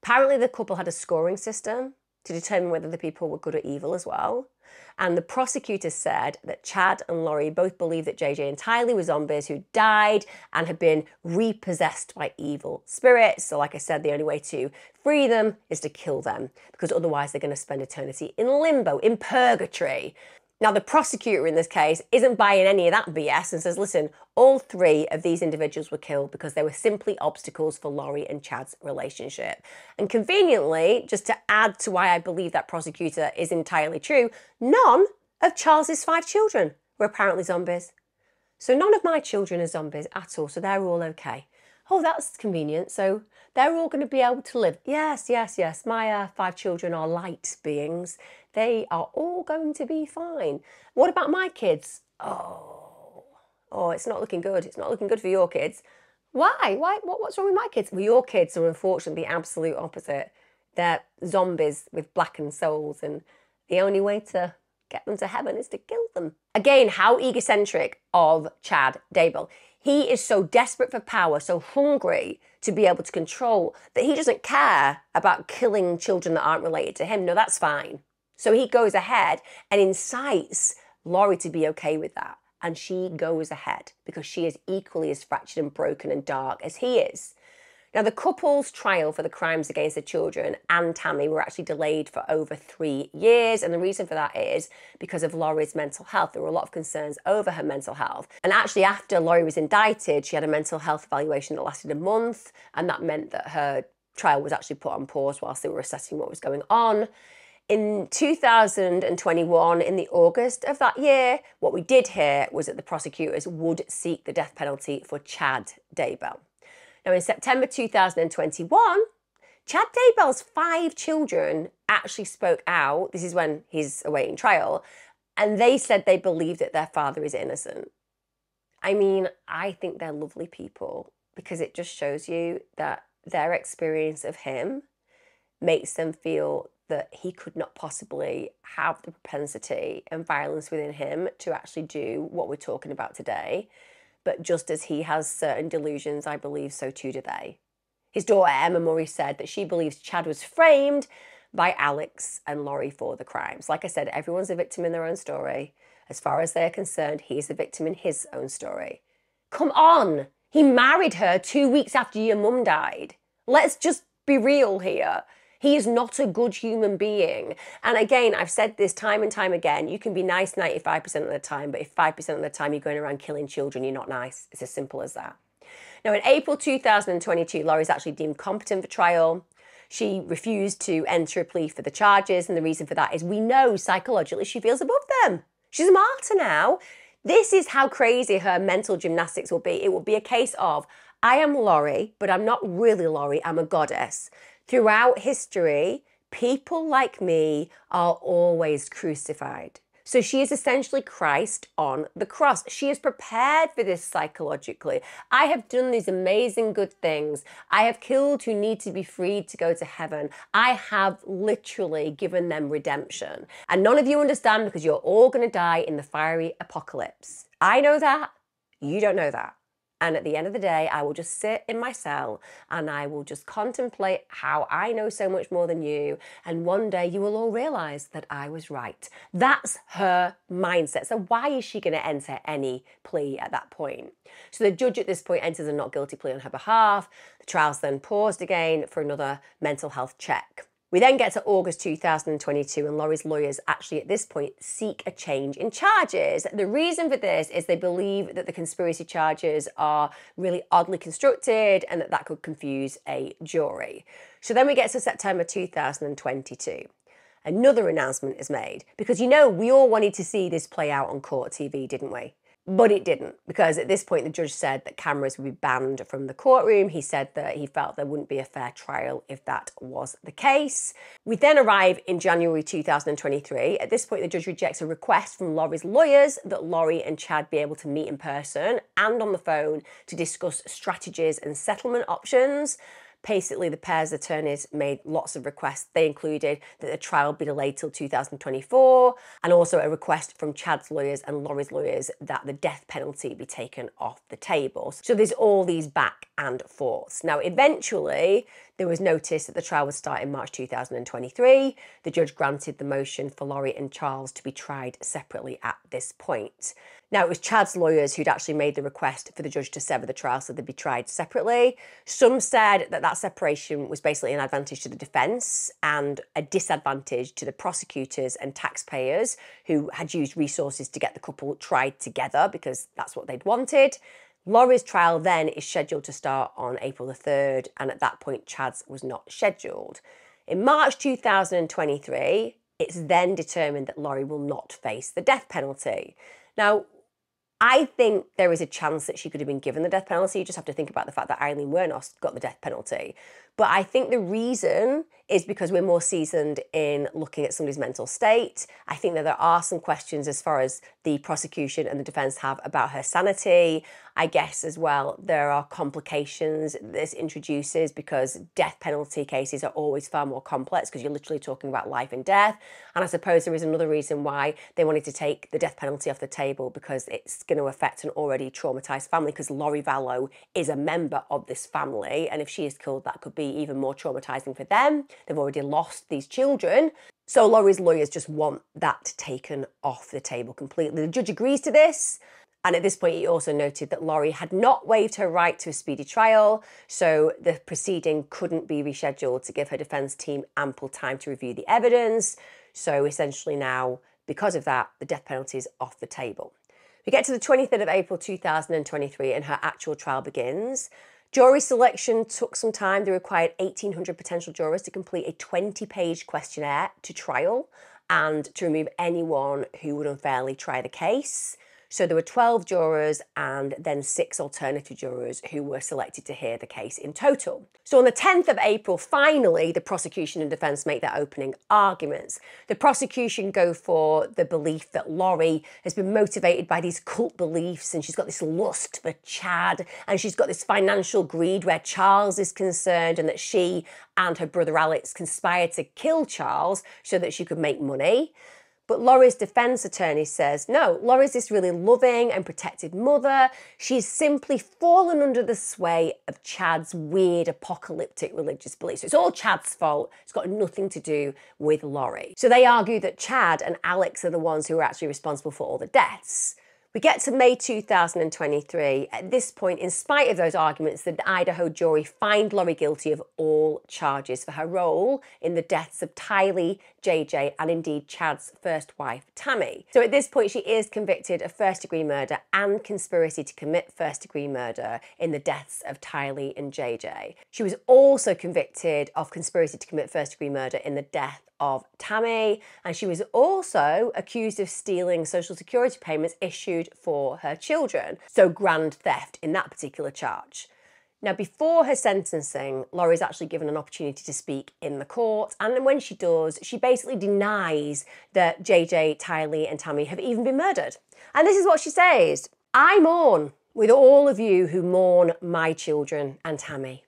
Speaker 3: Apparently, the couple had a scoring system to determine whether the people were good or evil as well. And the prosecutor said that Chad and Lori both believed that JJ Tylee were zombies who died and had been repossessed by evil spirits. So, like I said, the only way to free them is to kill them because otherwise they're going to spend eternity in limbo, in purgatory. Now, the prosecutor in this case isn't buying any of that BS and says, listen, all three of these individuals were killed because they were simply obstacles for Lori and Chad's relationship. And conveniently, just to add to why I believe that prosecutor is entirely true, none of Charles's five children were apparently zombies. So none of my children are zombies at all, so they're all okay. Oh, that's convenient. So they're all going to be able to live. Yes, yes, yes. My uh, five children are light beings. They are all going to be fine. What about my kids? Oh, oh, it's not looking good. It's not looking good for your kids. Why? Why? What, what's wrong with my kids? Well, your kids are unfortunately the absolute opposite. They're zombies with blackened souls, and the only way to get them to heaven is to kill them. Again, how egocentric of Chad Daybell. He is so desperate for power, so hungry to be able to control that he doesn't care about killing children that aren't related to him. No, that's fine. So he goes ahead and incites Lori to be okay with that. And she goes ahead because she is equally as fractured and broken and dark as he is. Now, the couple's trial for the crimes against the children and Tammy were actually delayed for over three years. And the reason for that is because of Lori's mental health. There were a lot of concerns over her mental health. And actually, after Lori was indicted, she had a mental health evaluation that lasted a month. And that meant that her trial was actually put on pause whilst they were assessing what was going on. In 2021, in the August of that year, what we did hear was that the prosecutors would seek the death penalty for Chad Daybell. Now, in September 2021, Chad Daybell's five children actually spoke out. This is when he's awaiting trial, and they said they believe that their father is innocent. I mean, I think they're lovely people because it just shows you that their experience of him makes them feel that he could not possibly have the propensity and violence within him to actually do what we're talking about today. But just as he has certain delusions, I believe so too do they. His daughter Emma Murray said that she believes Chad was framed by Alex and Lori for the crimes. Like I said, everyone's a victim in their own story. As far as they're concerned, he's a victim in his own story. Come on! He married her two weeks after your mum died. Let's just be real here. He is not a good human being. And again, I've said this time and time again you can be nice 95% of the time, but if 5% of the time you're going around killing children, you're not nice. It's as simple as that. Now, in April 2022, Lori's actually deemed competent for trial. She refused to enter a plea for the charges, and the reason for that is we know psychologically she feels above them. She's a martyr now. This is how crazy her mental gymnastics will be. It will be a case of I am Lori, but I'm not really Lori, I'm a goddess. Throughout history, people like me are always crucified. So she is essentially Christ on the cross. She is prepared for this psychologically. I have done these amazing good things. I have killed who need to be freed to go to heaven. I have literally given them redemption. And none of you understand because you're all going to die in the fiery apocalypse. I know that. You don't know that. And at the end of the day, I will just sit in my cell and I will just contemplate how I know so much more than you. And one day you will all realize that I was right. That's her mindset. So, why is she going to enter any plea at that point? So, the judge at this point enters a not guilty plea on her behalf. The trial's then paused again for another mental health check. We then get to August 2022, and Lori's lawyers actually at this point seek a change in charges. The reason for this is they believe that the conspiracy charges are really oddly constructed and that that could confuse a jury. So then we get to September 2022 another announcement is made because you know we all wanted to see this play out on court TV, didn't we? But it didn't, because at this point the judge said that cameras would be banned from the courtroom. He said that he felt there wouldn't be a fair trial if that was the case. We then arrive in January 2023. At this point, the judge rejects a request from Lori's lawyers that Lori and Chad be able to meet in person and on the phone to discuss strategies and settlement options. Basically, the pair's attorneys made lots of requests. They included that the trial be delayed till 2024, and also a request from Chad's lawyers and Lori's lawyers that the death penalty be taken off the table. So there's all these back and forths. Now, eventually, there was notice that the trial would start in March 2023. The judge granted the motion for Lori and Charles to be tried separately at this point. Now, it was Chad's lawyers who'd actually made the request for the judge to sever the trial so they'd be tried separately. Some said that that separation was basically an advantage to the defence and a disadvantage to the prosecutors and taxpayers who had used resources to get the couple tried together because that's what they'd wanted. Lori's trial then is scheduled to start on April the 3rd, and at that point, Chad's was not scheduled. In March 2023, it's then determined that Lori will not face the death penalty. Now, I think there is a chance that she could have been given the death penalty. You just have to think about the fact that Aileen Wuornos got the death penalty. But I think the reason is because we're more seasoned in looking at somebody's mental state. I think that there are some questions as far as the prosecution and the defence have about her sanity. I guess as well, there are complications this introduces because death penalty cases are always far more complex because you're literally talking about life and death. And I suppose there is another reason why they wanted to take the death penalty off the table because it's going to affect an already traumatised family because Lori Vallow is a member of this family. And if she is killed, that could be even more traumatising for them. They've already lost these children. So Lori's lawyers just want that taken off the table completely. The judge agrees to this. And at this point, he also noted that Lori had not waived her right to a speedy trial, so the proceeding couldn't be rescheduled to give her defence team ample time to review the evidence. So essentially, now, because of that, the death penalty is off the table. We get to the 23rd of April 2023, and her actual trial begins. Jury selection took some time. They required 1,800 potential jurors to complete a 20 page questionnaire to trial and to remove anyone who would unfairly try the case. So there were 12 jurors and then six alternative jurors who were selected to hear the case in total. So on the 10th of April, finally, the prosecution and defence make their opening arguments. The prosecution go for the belief that Lori has been motivated by these cult beliefs and she's got this lust for Chad and she's got this financial greed where Charles is concerned and that she and her brother Alex conspired to kill Charles so that she could make money. But Lori's defense attorney says, no, Lori's this really loving and protected mother. She's simply fallen under the sway of Chad's weird apocalyptic religious beliefs. So it's all Chad's fault. It's got nothing to do with Lori. So they argue that Chad and Alex are the ones who are actually responsible for all the deaths. We get to May 2023. At this point, in spite of those arguments, the Idaho jury find Lori guilty of all charges for her role in the deaths of Tylee, JJ, and indeed Chad's first wife, Tammy. So at this point, she is convicted of first degree murder and conspiracy to commit first degree murder in the deaths of Tylee and JJ. She was also convicted of conspiracy to commit first degree murder in the death of Tammy, and she was also accused of stealing social security payments issued for her children. So, grand theft in that particular charge. Now, before her sentencing, Lori's actually given an opportunity to speak in the court, and then when she does, she basically denies that JJ, Tylee, and Tammy have even been murdered. And this is what she says I mourn with all of you who mourn my children and Tammy.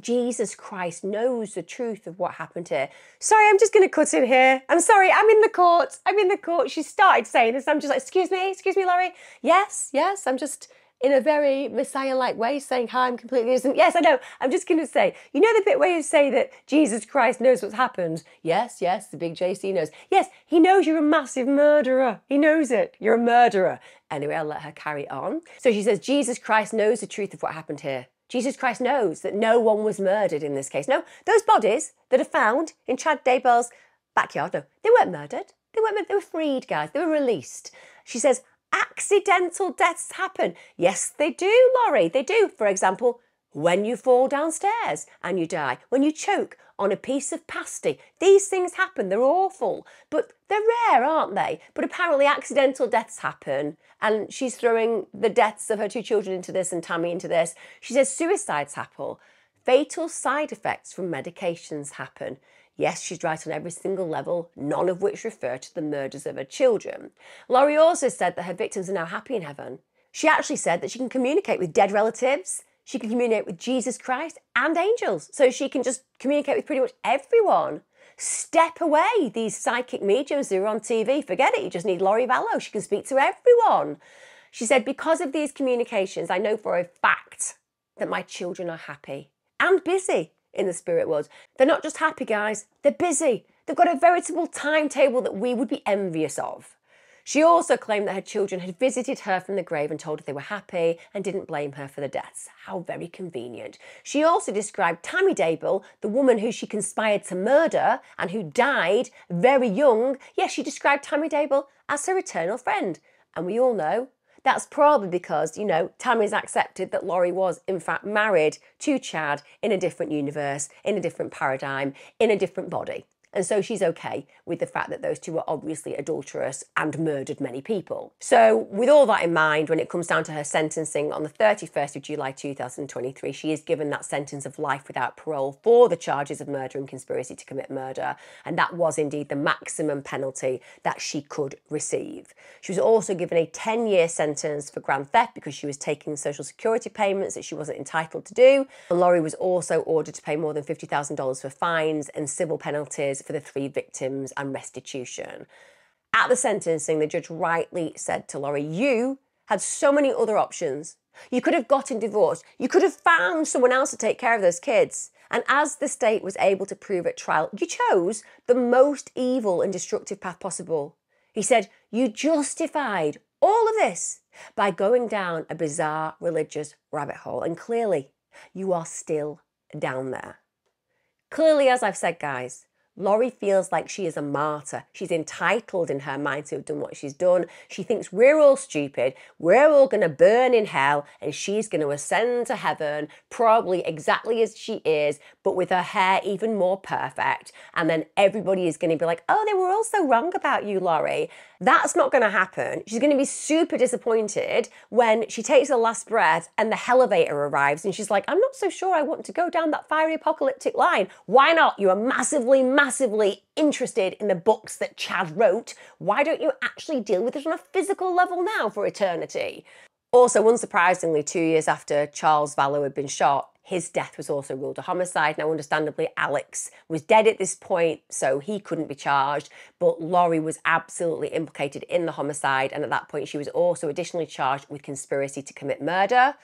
Speaker 3: Jesus Christ knows the truth of what happened here. Sorry, I'm just going to cut in here. I'm sorry, I'm in the court. I'm in the court. She started saying this. I'm just like, excuse me, excuse me, Lori. Yes, yes, I'm just in a very Messiah like way saying, Hi, I'm completely innocent. Yes, I know. I'm just going to say, you know the bit where you say that Jesus Christ knows what's happened? Yes, yes, the big JC knows. Yes, he knows you're a massive murderer. He knows it. You're a murderer. Anyway, I'll let her carry on. So she says, Jesus Christ knows the truth of what happened here. Jesus Christ knows that no one was murdered in this case. No, those bodies that are found in Chad Daybell's backyard, no, they weren't murdered. They weren't, they were freed, guys. They were released. She says, accidental deaths happen. Yes, they do, Lori. They do. For example, when you fall downstairs and you die, when you choke on a piece of pasty. These things happen, they're awful, but they're rare, aren't they? But apparently, accidental deaths happen, and she's throwing the deaths of her two children into this and Tammy into this. She says suicides happen, fatal side effects from medications happen. Yes, she's right on every single level, none of which refer to the murders of her children. Lori also said that her victims are now happy in heaven. She actually said that she can communicate with dead relatives, she can communicate with Jesus Christ and angels. So she can just communicate with pretty much everyone. Step away, these psychic mediums who are on TV. Forget it, you just need Lori Vallow. She can speak to everyone. She said, Because of these communications, I know for a fact that my children are happy and busy in the spirit world. They're not just happy, guys, they're busy. They've got a veritable timetable that we would be envious of. She also claimed that her children had visited her from the grave and told her they were happy and didn't blame her for the deaths. How very convenient. She also described Tammy Daybell, the woman who she conspired to murder and who died very young. Yes, she described Tammy Daybell as her eternal friend. And we all know that's probably because, you know, Tammy's accepted that Lori was, in fact, married to Chad in a different universe, in a different paradigm, in a different body. And so she's okay with the fact that those two were obviously adulterous and murdered many people. So, with all that in mind, when it comes down to her sentencing on the 31st of July 2023, she is given that sentence of life without parole for the charges of murder and conspiracy to commit murder. And that was indeed the maximum penalty that she could receive. She was also given a 10 year sentence for grand theft because she was taking social security payments that she wasn't entitled to do. And Lori was also ordered to pay more than $50,000 for fines and civil penalties for the three victims and restitution. At the sentencing, the judge rightly said to Lori, You had so many other options. You could have gotten divorced. You could have found someone else to take care of those kids. And as the state was able to prove at trial, you chose the most evil and destructive path possible. He said, You justified all of this by going down a bizarre religious rabbit hole. And clearly, you are still down there. Clearly, as I've said, guys, Lori feels like she is a martyr. She's entitled in her mind to have done what she's done. She thinks we're all stupid, we're all going to burn in hell, and she's going to ascend to heaven, probably exactly as she is, but with her hair even more perfect. And then everybody is going to be like, oh, they were all so wrong about you, Lori. That's not going to happen. She's going to be super disappointed when she takes her last breath and the elevator arrives and she's like, I'm not so sure I want to go down that fiery apocalyptic line. Why not? You are massively, massively interested in the books that Chad wrote. Why don't you actually deal with it on a physical level now for eternity? Also, unsurprisingly, two years after Charles Vallow had been shot, his death was also ruled a homicide. Now, understandably, Alex was dead at this point, so he couldn't be charged. But Lori was absolutely implicated in the homicide, and at that point, she was also additionally charged with conspiracy to commit murder.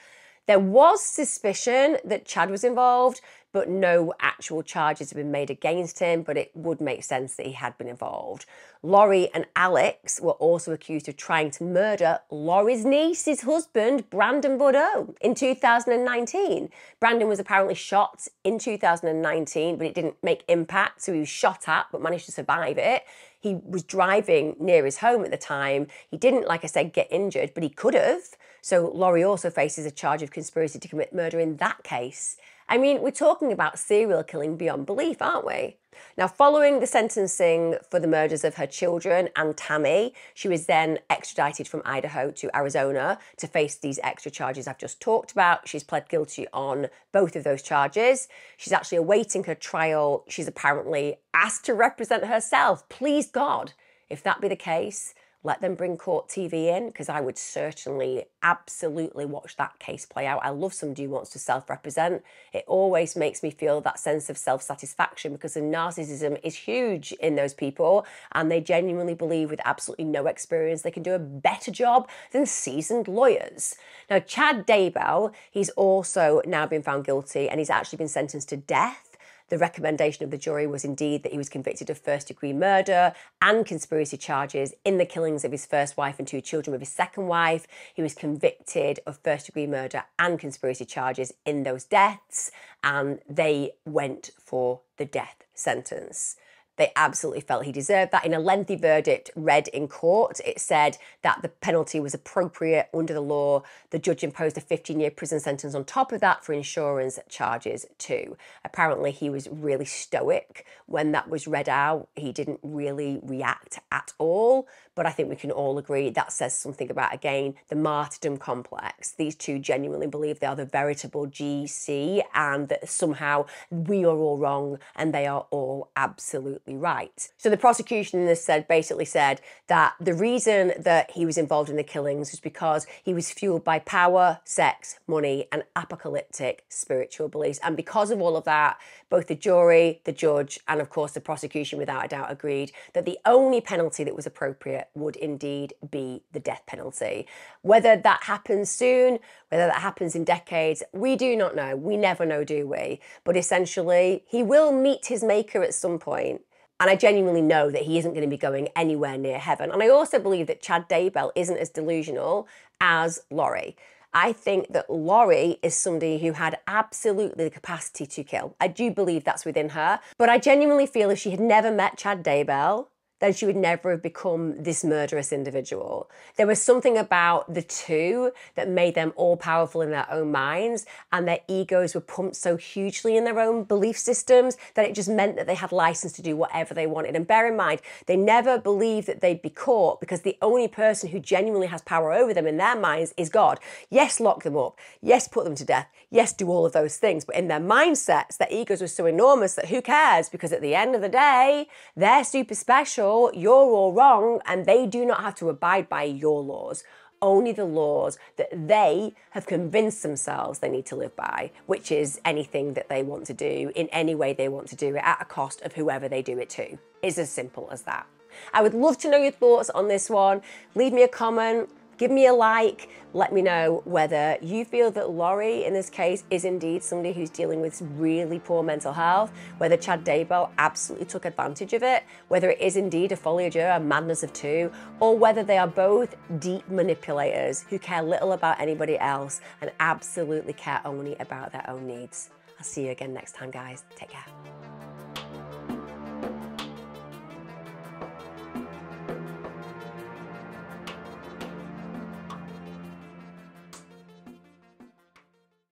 Speaker 3: There was suspicion that Chad was involved, but no actual charges have been made against him, but it would make sense that he had been involved. Lori and Alex were also accused of trying to murder Lori's niece's husband, Brandon Boudreaux, in 2019. Brandon was apparently shot in 2019, but it didn't make impact, so he was shot at but managed to survive it. He was driving near his home at the time. He didn't, like I said, get injured, but he could have. So Lori also faces a charge of conspiracy to commit murder in that case. I mean, we're talking about serial killing beyond belief, aren't we? Now, following the sentencing for the murders of her children and Tammy, she was then extradited from Idaho to Arizona to face these extra charges I've just talked about. She's pled guilty on both of those charges. She's actually awaiting her trial. She's apparently asked to represent herself. Please God, if that be the case, let them bring court TV in because I would certainly absolutely watch that case play out. I love somebody who wants to self represent. It always makes me feel that sense of self satisfaction because the narcissism is huge in those people and they genuinely believe with absolutely no experience they can do a better job than seasoned lawyers. Now, Chad Daybell, he's also now been found guilty and he's actually been sentenced to death. The recommendation of the jury was indeed that he was convicted of first degree murder and conspiracy charges in the killings of his first wife and two children with his second wife. He was convicted of first degree murder and conspiracy charges in those deaths, and they went for the death sentence. They absolutely felt he deserved that. In a lengthy verdict read in court, it said that the penalty was appropriate under the law. The judge imposed a 15 year prison sentence on top of that for insurance charges, too. Apparently, he was really stoic when that was read out. He didn't really react at all. But I think we can all agree that says something about, again, the martyrdom complex. These two genuinely believe they are the veritable GC and that somehow we are all wrong and they are all absolutely right. So the prosecution in this said basically said that the reason that he was involved in the killings was because he was fueled by power, sex, money, and apocalyptic spiritual beliefs. And because of all of that, both the jury, the judge, and of course the prosecution without a doubt agreed that the only penalty that was appropriate would indeed be the death penalty. Whether that happens soon, whether that happens in decades, we do not know. We never know, do we? But essentially, he will meet his maker at some point. And I genuinely know that he isn't going to be going anywhere near heaven. And I also believe that Chad Daybell isn't as delusional as Lori. I think that Lori is somebody who had absolutely the capacity to kill. I do believe that's within her. But I genuinely feel if she had never met Chad Daybell, then she would never have become this murderous individual. There was something about the two that made them all powerful in their own minds, and their egos were pumped so hugely in their own belief systems that it just meant that they had license to do whatever they wanted. And bear in mind, they never believed that they'd be caught because the only person who genuinely has power over them in their minds is God. Yes, lock them up. Yes, put them to death. Yes, do all of those things. But in their mindsets, their egos were so enormous that who cares? Because at the end of the day, they're super special you're all wrong and they do not have to abide by your laws. Only the laws that they have convinced themselves they need to live by, which is anything that they want to do in any way they want to do it at a cost of whoever they do it to. It's as simple as that. I would love to know your thoughts on this one. Leave me a comment Give me a like. Let me know whether you feel that Lori, in this case, is indeed somebody who's dealing with really poor mental health, whether Chad Daybell absolutely took advantage of it, whether it is indeed a folie à deux, a madness of two, or whether they are both deep manipulators who care little about anybody else and absolutely care only about their own needs. I'll see you again next time, guys. Take care.